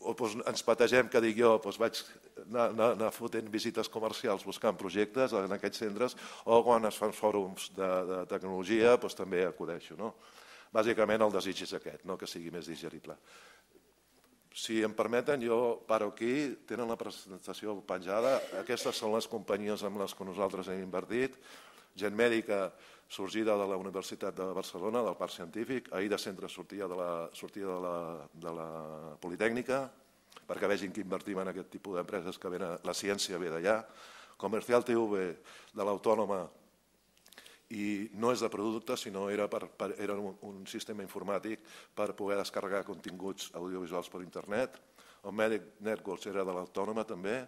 Speaker 6: o doncs ens pategem, que dic jo, doncs vaig anar, anar, anar fotent visites comercials buscant projectes en aquests centres o quan es fan fòrums de, de tecnologia doncs també acudeixo. No? Bàsicament el desig és aquest, no? que sigui més digerible. Si em permeten, jo paro aquí, tenen la presentació penjada, aquestes són les companyies amb les que nosaltres hem invertit, gent mèdica sorgida de la Universitat de Barcelona, del Parc Científic, ahir de centre sortia de la, sortia de la, de la Politècnica, perquè vegin que invertim en aquest tipus d'empreses que venen, la ciència ve d'allà, Comercial TV de l'Autònoma i no és de producte, sinó era, per, per, era un, un sistema informàtic per poder descarregar continguts audiovisuals per internet. El Medic Networks era de l'Autònoma també,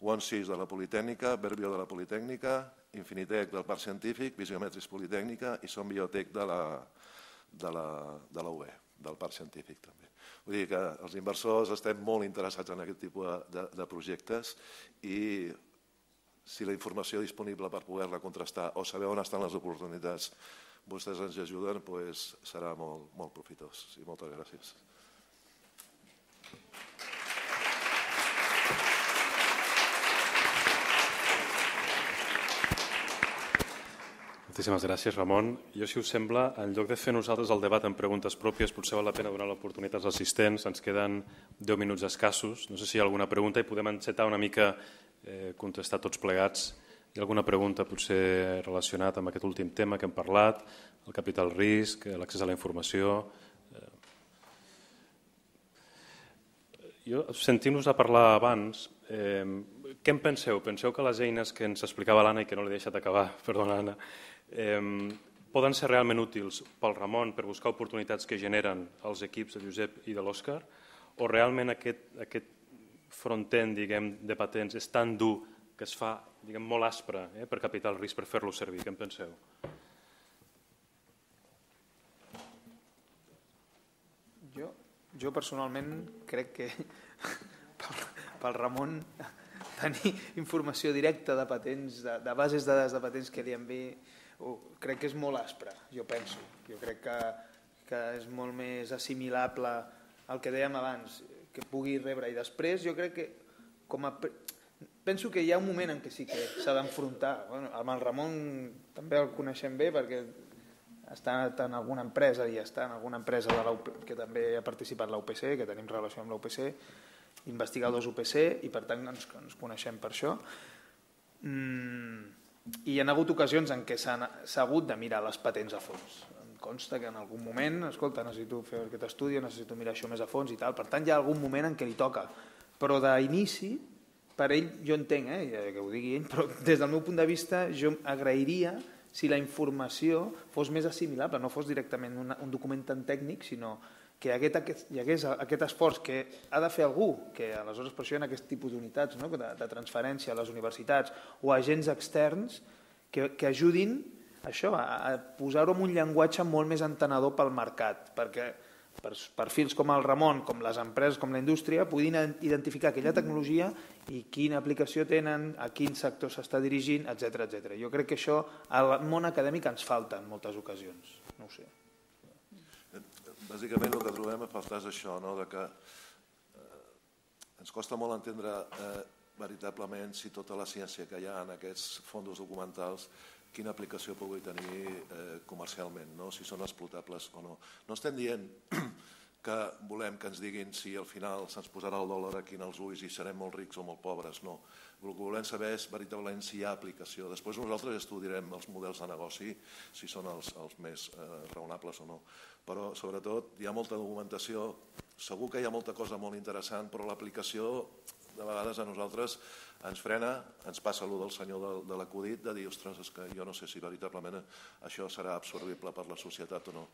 Speaker 6: OneSys de la Politècnica, Verbio de la Politècnica, Infinitec del Parc Científic, Visiometris Politècnica i Som Biotec de la, de la, de la UB, del Parc Científic també. Vull dir que els inversors estem molt interessats en aquest tipus de, de, de projectes i si la informació disponible per poder-la contrastar o saber on estan les oportunitats vostès ens ajuden, doncs serà molt, molt profitós. Sí, moltes gràcies.
Speaker 2: Moltíssimes gràcies, Ramon. Jo, si us sembla, en lloc de fer nosaltres el debat en preguntes pròpies, potser val la pena donar l'oportunitat als assistents. Ens queden 10 minuts escassos. No sé si hi ha alguna pregunta i podem encetar una mica, eh, contestar tots plegats. Hi ha alguna pregunta potser relacionada amb aquest últim tema que hem parlat, el capital risc, l'accés a la informació... Eh, jo, sentint-nos a parlar abans, eh, què en penseu? Penseu que les eines que ens explicava l'Anna i que no l'he deixat acabar, <laughs> perdona Anna, poden ser realment útils pel Ramon per buscar oportunitats que generen els equips de Josep i de l'Òscar o realment aquest, aquest front-end diguem, de patents és tan dur que es fa diguem, molt aspre eh, per capital risc per fer-lo servir? Què en penseu?
Speaker 4: Jo, jo personalment crec que pel, pel Ramon tenir informació directa de patents, de, de bases de dades de patents que li enviï uh, crec que és molt aspre, jo penso. Jo crec que, que és molt més assimilable al que dèiem abans, que pugui rebre. I després jo crec que com a... penso que hi ha un moment en què sí que s'ha d'enfrontar. Bueno, amb el Ramon també el coneixem bé perquè està en alguna empresa i està en alguna empresa de que també ha participat l'UPC, que tenim relació amb l'UPC, investigadors UPC, i per tant ens, ens coneixem per això. Mm, i hi ha hagut ocasions en què s'ha hagut de mirar les patents a fons. Em consta que en algun moment, escolta, necessito fer aquest estudi, necessito mirar això més a fons i tal. Per tant, hi ha algun moment en què li toca. Però d'inici, per ell, jo entenc, eh, que ho digui ell, <laughs> però des del meu punt de vista jo agrairia si la informació fos més assimilable, no fos directament un, un document tan tècnic, sinó que hi hagués, aquest, hi hagués aquest esforç que ha de fer algú, que aleshores per això hi ha aquest tipus d'unitats no? de, de transferència a les universitats o agents externs que, que ajudin això, a, a posar-ho en un llenguatge molt més entenedor pel mercat, perquè perfils com el Ramon, com les empreses, com la indústria, puguin identificar aquella tecnologia i quina aplicació tenen, a quin sector s'està dirigint, etc etc. Jo crec que això al món acadèmic ens falta en moltes ocasions. No ho sé.
Speaker 6: Bàsicament el que trobem a faltar és això, no? de que eh, ens costa molt entendre eh, veritablement si tota la ciència que hi ha en aquests fondos documentals quina aplicació pugui tenir eh, comercialment, no? si són explotables o no. No estem dient <clears throat> que volem que ens diguin si al final se'ns posarà el dòlar aquí en els ulls i serem molt rics o molt pobres, no. El que volem saber és veritablement si hi ha aplicació. Després nosaltres estudiarem els models de negoci, si són els, els més eh, raonables o no. Però sobretot hi ha molta documentació, segur que hi ha molta cosa molt interessant, però l'aplicació de vegades a nosaltres ens frena, ens passa allò del senyor de, de l'acudit, de dir, ostres, és que jo no sé si veritablement això serà absorbible per la societat o no.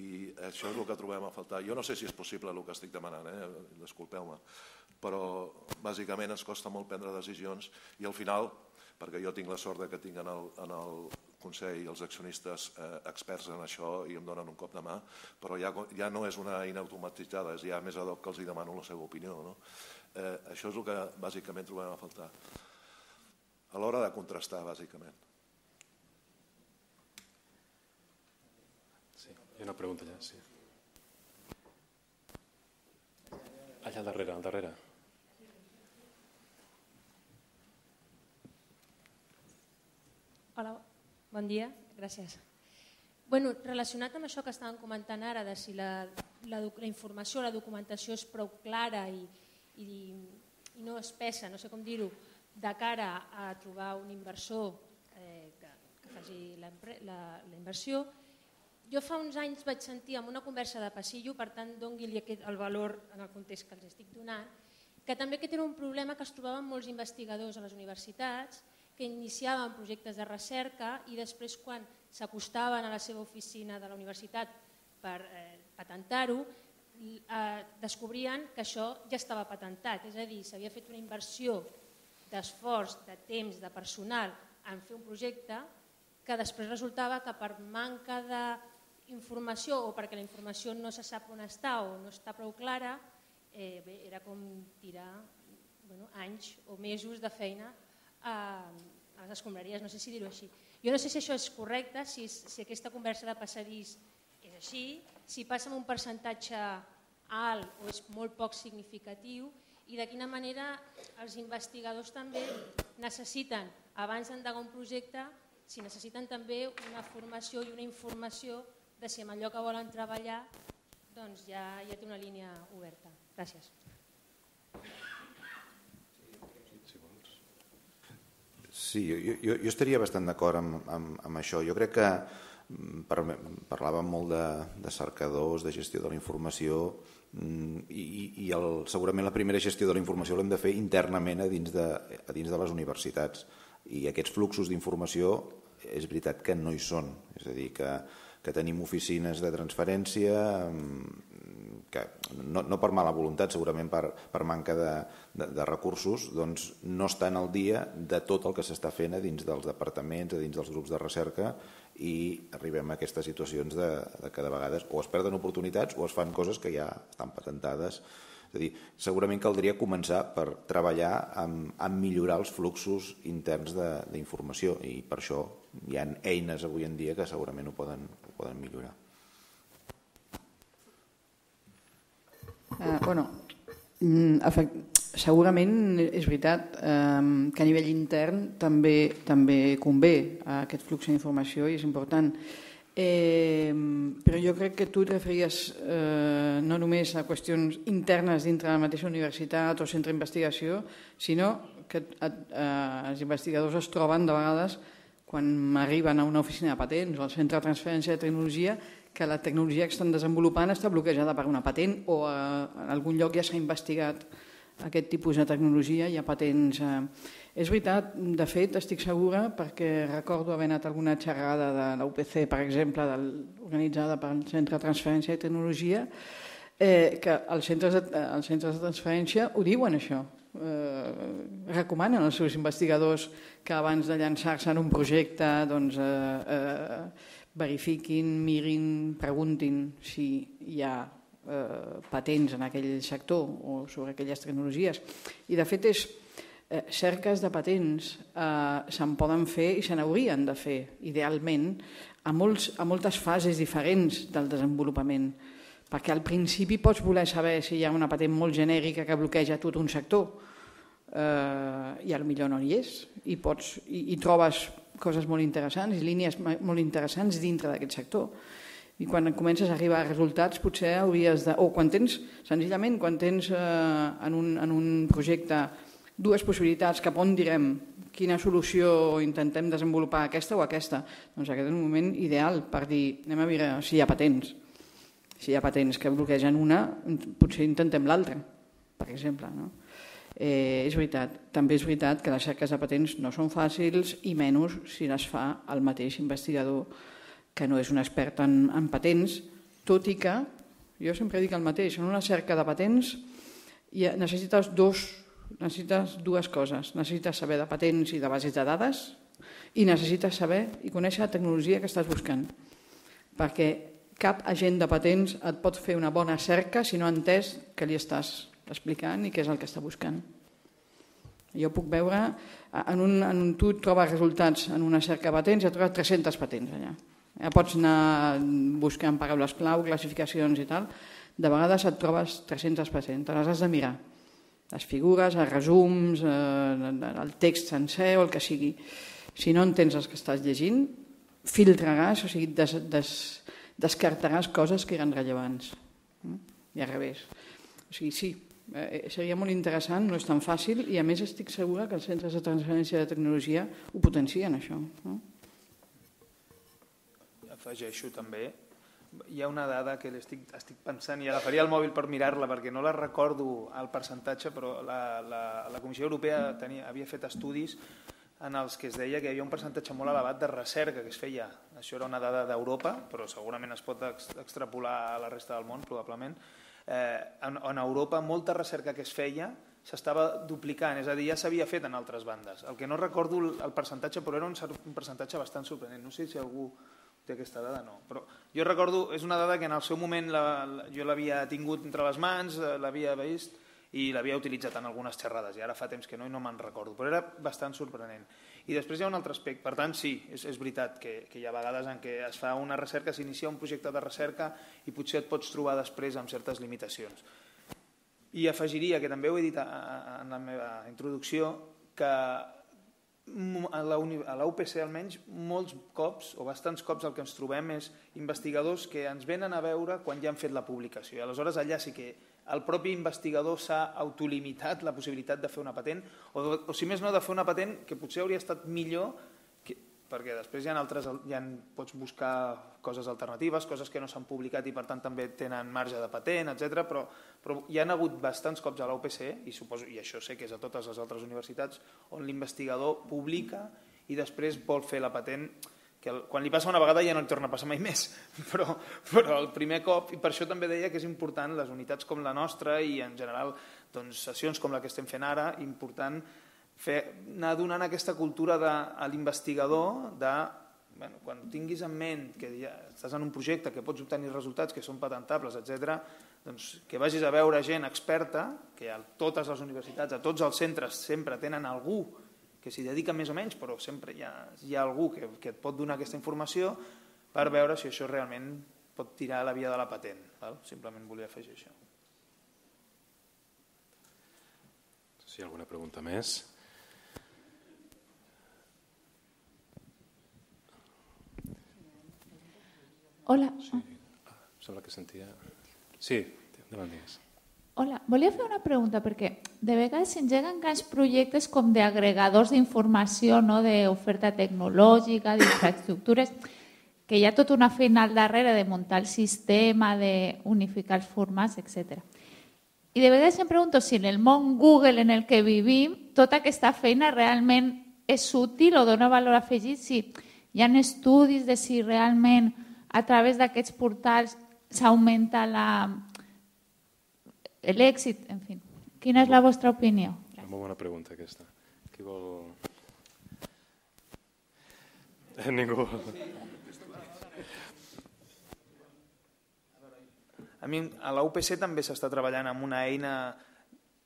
Speaker 6: I això és el que trobem a faltar. Jo no sé si és possible el que estic demanant, eh? disculpeu-me, però bàsicament ens costa molt prendre decisions i al final, perquè jo tinc la sort de que tinc en el, en el Consell els accionistes eh, experts en això i em donen un cop de mà, però ja, ja no és una eina automatitzada, és ja més ad hoc que els hi demano la seva opinió. No? Eh, això és el que bàsicament trobem a faltar. A l'hora de contrastar, bàsicament.
Speaker 2: Sí, hi ha una pregunta allà, sí. Allà al darrere, al darrere.
Speaker 7: Hola, bon dia, gràcies. Bueno, relacionat amb això que estàvem comentant ara, de si la, la, la informació, la documentació és prou clara i, i, i no espessa, no sé com dir-ho, de cara a trobar un inversor eh, que, que faci la, la, la inversió. Jo fa uns anys vaig sentir en una conversa de passillo, per tant dongui-li el valor en el context que els estic donant, que també aquest era un problema que es trobaven molts investigadors a les universitats, que iniciaven projectes de recerca i després quan s'acostaven a la seva oficina de la universitat per eh, patentar-ho, eh, descobrien que això ja estava patentat, és a dir, s'havia fet una inversió d'esforç, de temps, de personal en fer un projecte que després resultava que per manca d'informació o perquè la informació no se sap on està o no està prou clara, eh, bé, era com tirar bueno, anys o mesos de feina a, les escombraries, no sé si dir-ho així. Jo no sé si això és correcte, si, si aquesta conversa de passadís és així, si passa amb un percentatge alt o és molt poc significatiu i de quina manera els investigadors també necessiten, abans d'endegar un projecte, si necessiten també una formació i una informació de si amb allò que volen treballar doncs ja, ja té una línia oberta. Gràcies.
Speaker 3: Sí, jo, jo, jo estaria bastant d'acord amb, amb, amb això. Jo crec que mm, parlàvem molt de, de cercadors, de gestió de la informació Mm, i, i el, segurament la primera gestió de la informació l'hem de fer internament a dins, de, a dins de les universitats i aquests fluxos d'informació és veritat que no hi són és a dir, que, que tenim oficines de transferència mm, que no, no per mala voluntat segurament per, per manca de, de, de recursos doncs no estan al dia de tot el que s'està fent a dins dels departaments, a dins dels grups de recerca i arribem a aquestes situacions de, de que de vegades o es perden oportunitats o es fan coses que ja estan patentades. És a dir, segurament caldria començar per treballar amb, amb millorar els fluxos interns d'informació i per això hi ha eines avui en dia que segurament ho poden, ho poden millorar.
Speaker 5: Uh, bueno, mm, Segurament és veritat eh, que a nivell intern també també convé aquest flux d'informació i és important. Eh, però jo crec que tu et referies eh, no només a qüestions internes dintre de la mateixa universitat o centre d'investigació, sinó que eh, els investigadors es troben de vegades quan arriben a una oficina de patents o al centre de transferència de tecnologia que la tecnologia que estan desenvolupant està bloquejada per una patent o a, en algun lloc ja s'ha investigat aquest tipus de tecnologia, hi ha patents. Eh. És veritat, de fet, estic segura, perquè recordo haver anat alguna xerrada de l'UPC, per exemple, del, organitzada pel Centre de Transferència i Tecnologia, eh, que els centres, de, els centres de transferència ho diuen això, eh, recomanen als seus investigadors que abans de llançar-se en un projecte doncs, eh, eh, verifiquin, mirin, preguntin si hi ha eh, patents en aquell sector o sobre aquelles tecnologies. I de fet és eh, cerques de patents eh, se'n poden fer i se n'haurien de fer, idealment, a, molts, a moltes fases diferents del desenvolupament, perquè al principi pots voler saber si hi ha una patent molt genèrica que bloqueja tot un sector eh, i millor no hi és i, pots, i, i trobes coses molt interessants i línies molt interessants dintre d'aquest sector i quan comences a arribar a resultats potser hauries de... o quan tens, senzillament, quan tens eh, en, un, en un projecte dues possibilitats cap on direm quina solució intentem desenvolupar aquesta o aquesta, doncs aquest és un moment ideal per dir, anem a veure si hi ha patents. Si hi ha patents que bloquegen una, potser intentem l'altra, per exemple. No? Eh, és veritat, també és veritat que les cerques de patents no són fàcils i menys si les fa el mateix investigador que no és un expert en, en patents, tot i que, jo sempre dic el mateix, en una cerca de patents i necessites dos necessites dues coses. Necessites saber de patents i de bases de dades i necessites saber i conèixer la tecnologia que estàs buscant. Perquè cap agent de patents et pot fer una bona cerca si no ha entès què li estàs explicant i què és el que està buscant. Jo puc veure, en un, en un tu trobes resultats en una cerca de patents et trobes 300 patents allà. Ja pots anar buscant paraules clau, classificacions i tal. De vegades et trobes 300 patents, te les has de mirar les figures, els resums, eh, el text sencer o el que sigui. Si no entens els que estàs llegint, filtraràs, o sigui, des, des, descartaràs coses que eren rellevants. Mm? I al revés. O sigui, sí, eh, seria molt interessant, no és tan fàcil, i a més estic segura que els centres de transferència de tecnologia ho potencien, això. No?
Speaker 4: Afegeixo també hi ha una dada que estic, estic pensant i agafaria el mòbil per mirar-la perquè no la recordo al percentatge, però la, la, la Comissió Europea tenia, havia fet estudis en els que es deia que hi havia un percentatge molt elevat de recerca que es feia. Això era una dada d'Europa, però segurament es pot extrapolar a la resta del món, probablement. Eh, en, en Europa, molta recerca que es feia s'estava duplicant, és a dir, ja s'havia fet en altres bandes. El que no recordo el percentatge, però era un, un percentatge bastant sorprenent. No sé si algú té aquesta dada, no. Però jo recordo, és una dada que en el seu moment la, la, jo l'havia tingut entre les mans, eh, l'havia vist i l'havia utilitzat en algunes xerrades, i ara fa temps que no i no me'n recordo, però era bastant sorprenent. I després hi ha un altre aspecte, per tant sí, és, és veritat que, que hi ha vegades en què es fa una recerca, s'inicia un projecte de recerca i potser et pots trobar després amb certes limitacions. I afegiria, que també ho he dit en la meva introducció, que a la, a la UPC almenys molts cops o bastants cops el que ens trobem és investigadors que ens venen a veure quan ja han fet la publicació i aleshores allà sí que el propi investigador s'ha autolimitat la possibilitat de fer una patent o, o si més no de fer una patent que potser hauria estat millor perquè després hi ha altres, hi ha, pots buscar coses alternatives, coses que no s'han publicat i per tant també tenen marge de patent, etc. Però, però hi han hagut bastants cops a la UPC, i, suposo, i això sé que és a totes les altres universitats, on l'investigador publica i després vol fer la patent que el, quan li passa una vegada ja no li torna a passar mai més, <laughs> però, però el primer cop, i per això també deia que és important les unitats com la nostra i en general doncs, sessions com la que estem fent ara, important fer, anar donant aquesta cultura de, a l'investigador de bueno, quan tinguis en ment que ja estàs en un projecte que pots obtenir resultats que són patentables, etc, doncs que vagis a veure gent experta, que a totes les universitats, a tots els centres sempre tenen algú que s'hi dedica més o menys, però sempre hi ha, hi ha algú que, que et pot donar aquesta informació per veure si això realment pot tirar a la via de la patent. Val? Simplement volia afegir això.
Speaker 2: Si hi ha alguna pregunta més?
Speaker 8: Hola.
Speaker 2: Sí. Ah, sembla que sentia... Sí, endavant digues.
Speaker 8: Hola, volia fer una pregunta perquè de vegades s'engeguen grans projectes com d'agregadors d'informació, no? d'oferta tecnològica, d'infraestructures, que hi ha tota una feina al darrere de muntar el sistema, d'unificar els formats, etc. I de vegades em pregunto si en el món Google en el que vivim tota aquesta feina realment és útil o dona valor afegit, si hi ha estudis de si realment a través d'aquests portals s'augmenta l'èxit, en fi. Quina és la vostra opinió?
Speaker 2: Gràcies. Molt bona pregunta aquesta. Qui vol... Ningú.
Speaker 4: A mi a la UPC també s'està treballant amb una eina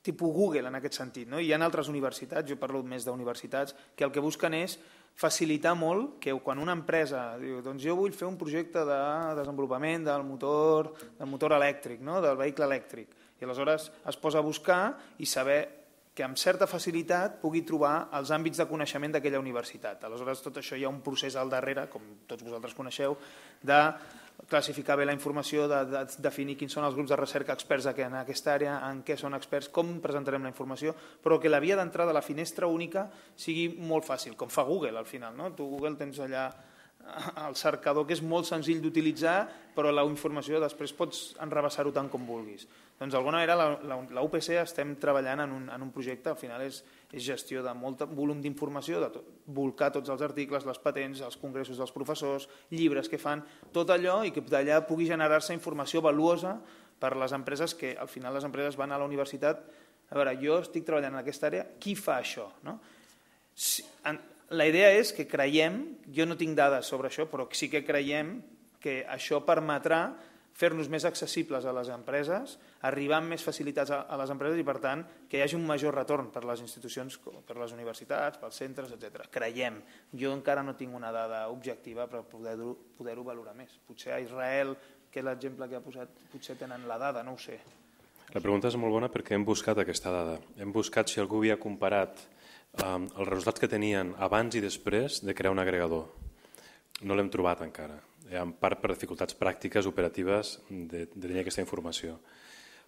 Speaker 4: tipus Google en aquest sentit. No? Hi ha altres universitats, jo parlo més d'universitats, que el que busquen és facilitar molt que quan una empresa diu doncs jo vull fer un projecte de desenvolupament del motor, del motor elèctric, no? del vehicle elèctric, i aleshores es posa a buscar i saber que amb certa facilitat pugui trobar els àmbits de coneixement d'aquella universitat. Aleshores, tot això hi ha un procés al darrere, com tots vosaltres coneixeu, de classificar bé la informació, de, de definir quins són els grups de recerca experts en aquesta àrea, en què són experts, com presentarem la informació, però que la via d'entrada a la finestra única sigui molt fàcil, com fa Google al final. No? Tu Google tens allà el cercador que és molt senzill d'utilitzar, però la informació després pots enrebaçar-ho tant com vulguis. Doncs d'alguna manera la, la, UPC estem treballant en un, en un projecte, al final és, és gestió de molt volum d'informació, de tot, volcar tots els articles, les patents, els congressos dels professors, llibres que fan, tot allò i que d'allà pugui generar-se informació valuosa per les empreses que al final les empreses van a la universitat a veure, jo estic treballant en aquesta àrea, qui fa això? No? Si, en, la idea és que creiem, jo no tinc dades sobre això, però sí que creiem que això permetrà fer-nos més accessibles a les empreses, arribar amb més facilitats a, les empreses i, per tant, que hi hagi un major retorn per les institucions, per les universitats, pels centres, etc. Creiem. Jo encara no tinc una dada objectiva per poder-ho poder valorar més. Potser a Israel, que és l'exemple que ha posat, potser tenen la dada, no ho sé.
Speaker 2: La pregunta és molt bona perquè hem buscat aquesta dada. Hem buscat si algú havia comparat um, els resultats que tenien abans i després de crear un agregador. No l'hem trobat encara en part per dificultats pràctiques, operatives, de, de tenir aquesta informació.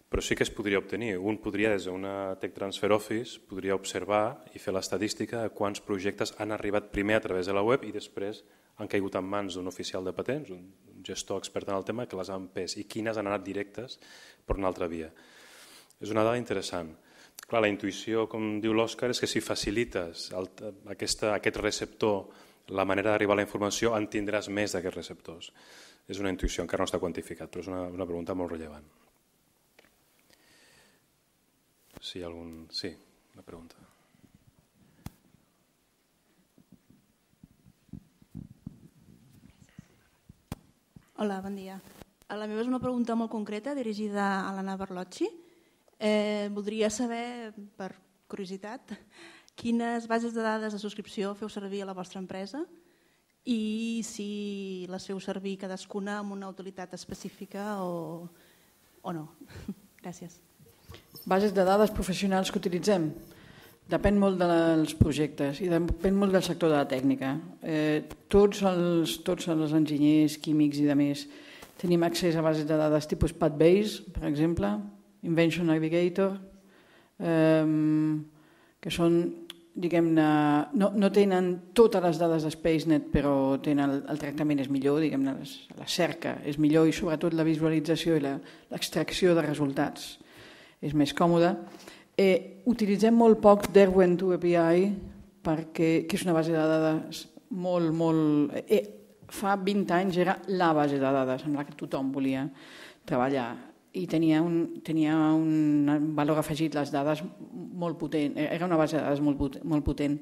Speaker 2: Però sí que es podria obtenir. Un podria, des d'una Tech Transfer Office, podria observar i fer l'estadística de quants projectes han arribat primer a través de la web i després han caigut en mans d'un oficial de patents, un gestor expert en el tema, que les han pes i quines han anat directes per una altra via. És una dada interessant. Clar, la intuïció, com diu l'Òscar, és que si facilites el, aquesta, aquest receptor la manera d'arribar a la informació en tindràs més d'aquests receptors. És una intuïció, encara no està quantificat, però és una, una pregunta molt rellevant. Sí, algun... sí, una pregunta.
Speaker 9: Hola, bon dia. La meva és una pregunta molt concreta dirigida a l'Anna Berlocci. Eh, voldria saber, per curiositat, quines bases de dades de subscripció feu servir a la vostra empresa i si les feu servir cadascuna amb una utilitat específica o, o no. <laughs> Gràcies.
Speaker 5: Bases de dades professionals que utilitzem? Depèn molt dels projectes i depèn molt del sector de la tècnica. Eh, tots, els, tots els enginyers, químics i de més tenim accés a bases de dades tipus PadBase, per exemple, Invention Navigator, eh, que són diguem-ne, no, no tenen totes les dades d'SpaceNet, però tenen el, el tractament és millor, diguem-ne, la cerca és millor i sobretot la visualització i l'extracció de resultats és més còmoda. Eh, utilitzem molt poc Derwent API perquè que és una base de dades molt, molt... Eh, fa 20 anys era la base de dades amb la que tothom volia treballar i tenia un, tenia un valor afegit, les dades molt potent, era una base de dades molt. Molt potent.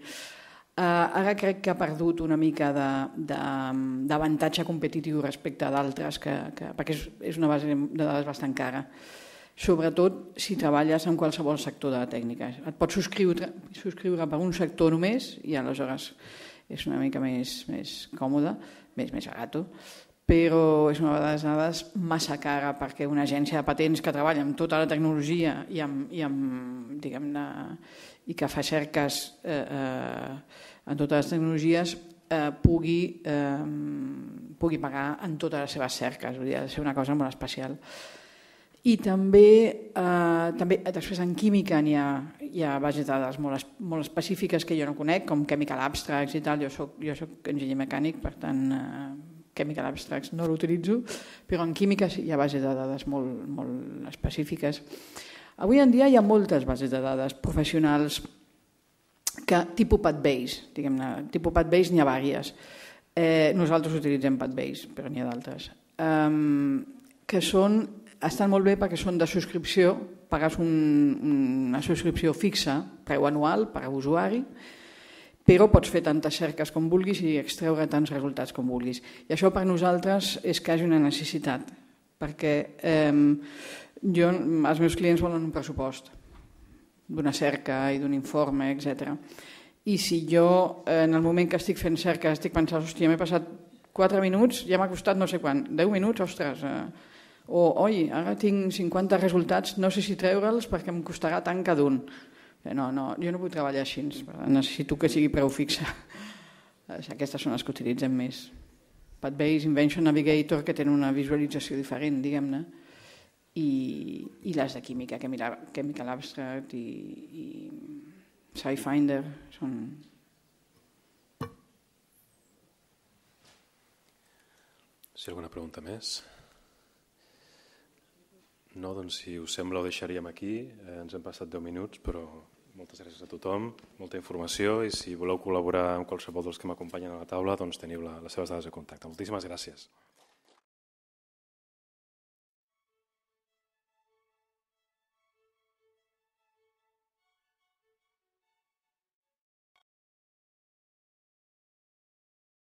Speaker 5: Uh, ara crec que ha perdut una mica d'avantatge competitiu respecte a d'altres, que, que, perquè és, és una base de dades bastant cara. Sobretot si treballes en qualsevol sector de la tècnica. Et pots subscriure, subscriure per un sector només i aleshores és una mica més, més còmode, més, més barat però és una de les dades massa cara perquè una agència de patents que treballa amb tota la tecnologia i, amb, i, amb, diguem i que fa cerques eh, eh, en totes les tecnologies eh, pugui, eh, pugui pagar en totes les seves cerques, hauria de ser una cosa molt especial. I també, eh, també després en química hi ha, hi ha bases de dades molt, molt específiques que jo no conec, com Chemical Abstracts i tal, jo soc, jo soc enginyer mecànic, per tant eh, Chemical Abstracts no l'utilitzo, però en química hi ha bases de dades molt, molt específiques. Avui en dia hi ha moltes bases de dades professionals que tipus PadBase, diguem-ne, tipus PadBase n'hi ha vàries. Eh, nosaltres utilitzem PadBase, però n'hi ha d'altres. Um, que són, estan molt bé perquè són de subscripció, pagues un, una subscripció fixa, preu anual per a usuari, però pots fer tantes cerques com vulguis i extreure tants resultats com vulguis. I això per nosaltres és quasi una necessitat, perquè eh, jo, els meus clients volen un pressupost d'una cerca i d'un informe, etc. I si jo, en el moment que estic fent cerca, estic pensant, hòstia, m'he passat 4 minuts, ja m'ha costat no sé quan, 10 minuts, ostres, eh, o, oi, ara tinc 50 resultats, no sé si treure'ls perquè em costarà tant cada un. Eh, no, no, jo no vull treballar així, necessito que sigui preu fixa. Aquestes són les que utilitzem més. Padbase, Invention Navigator, que tenen una visualització diferent, diguem-ne, i, i les de química, Chemical Abstract i, i SciFinder són...
Speaker 2: Si alguna pregunta més? No, doncs si us sembla ho deixaríem aquí. Eh, ens hem passat 10 minuts, però moltes gràcies a tothom, molta informació i si voleu col·laborar amb qualsevol dels que m'acompanyen a la taula doncs teniu la, les seves dades de contacte. Moltíssimes gràcies.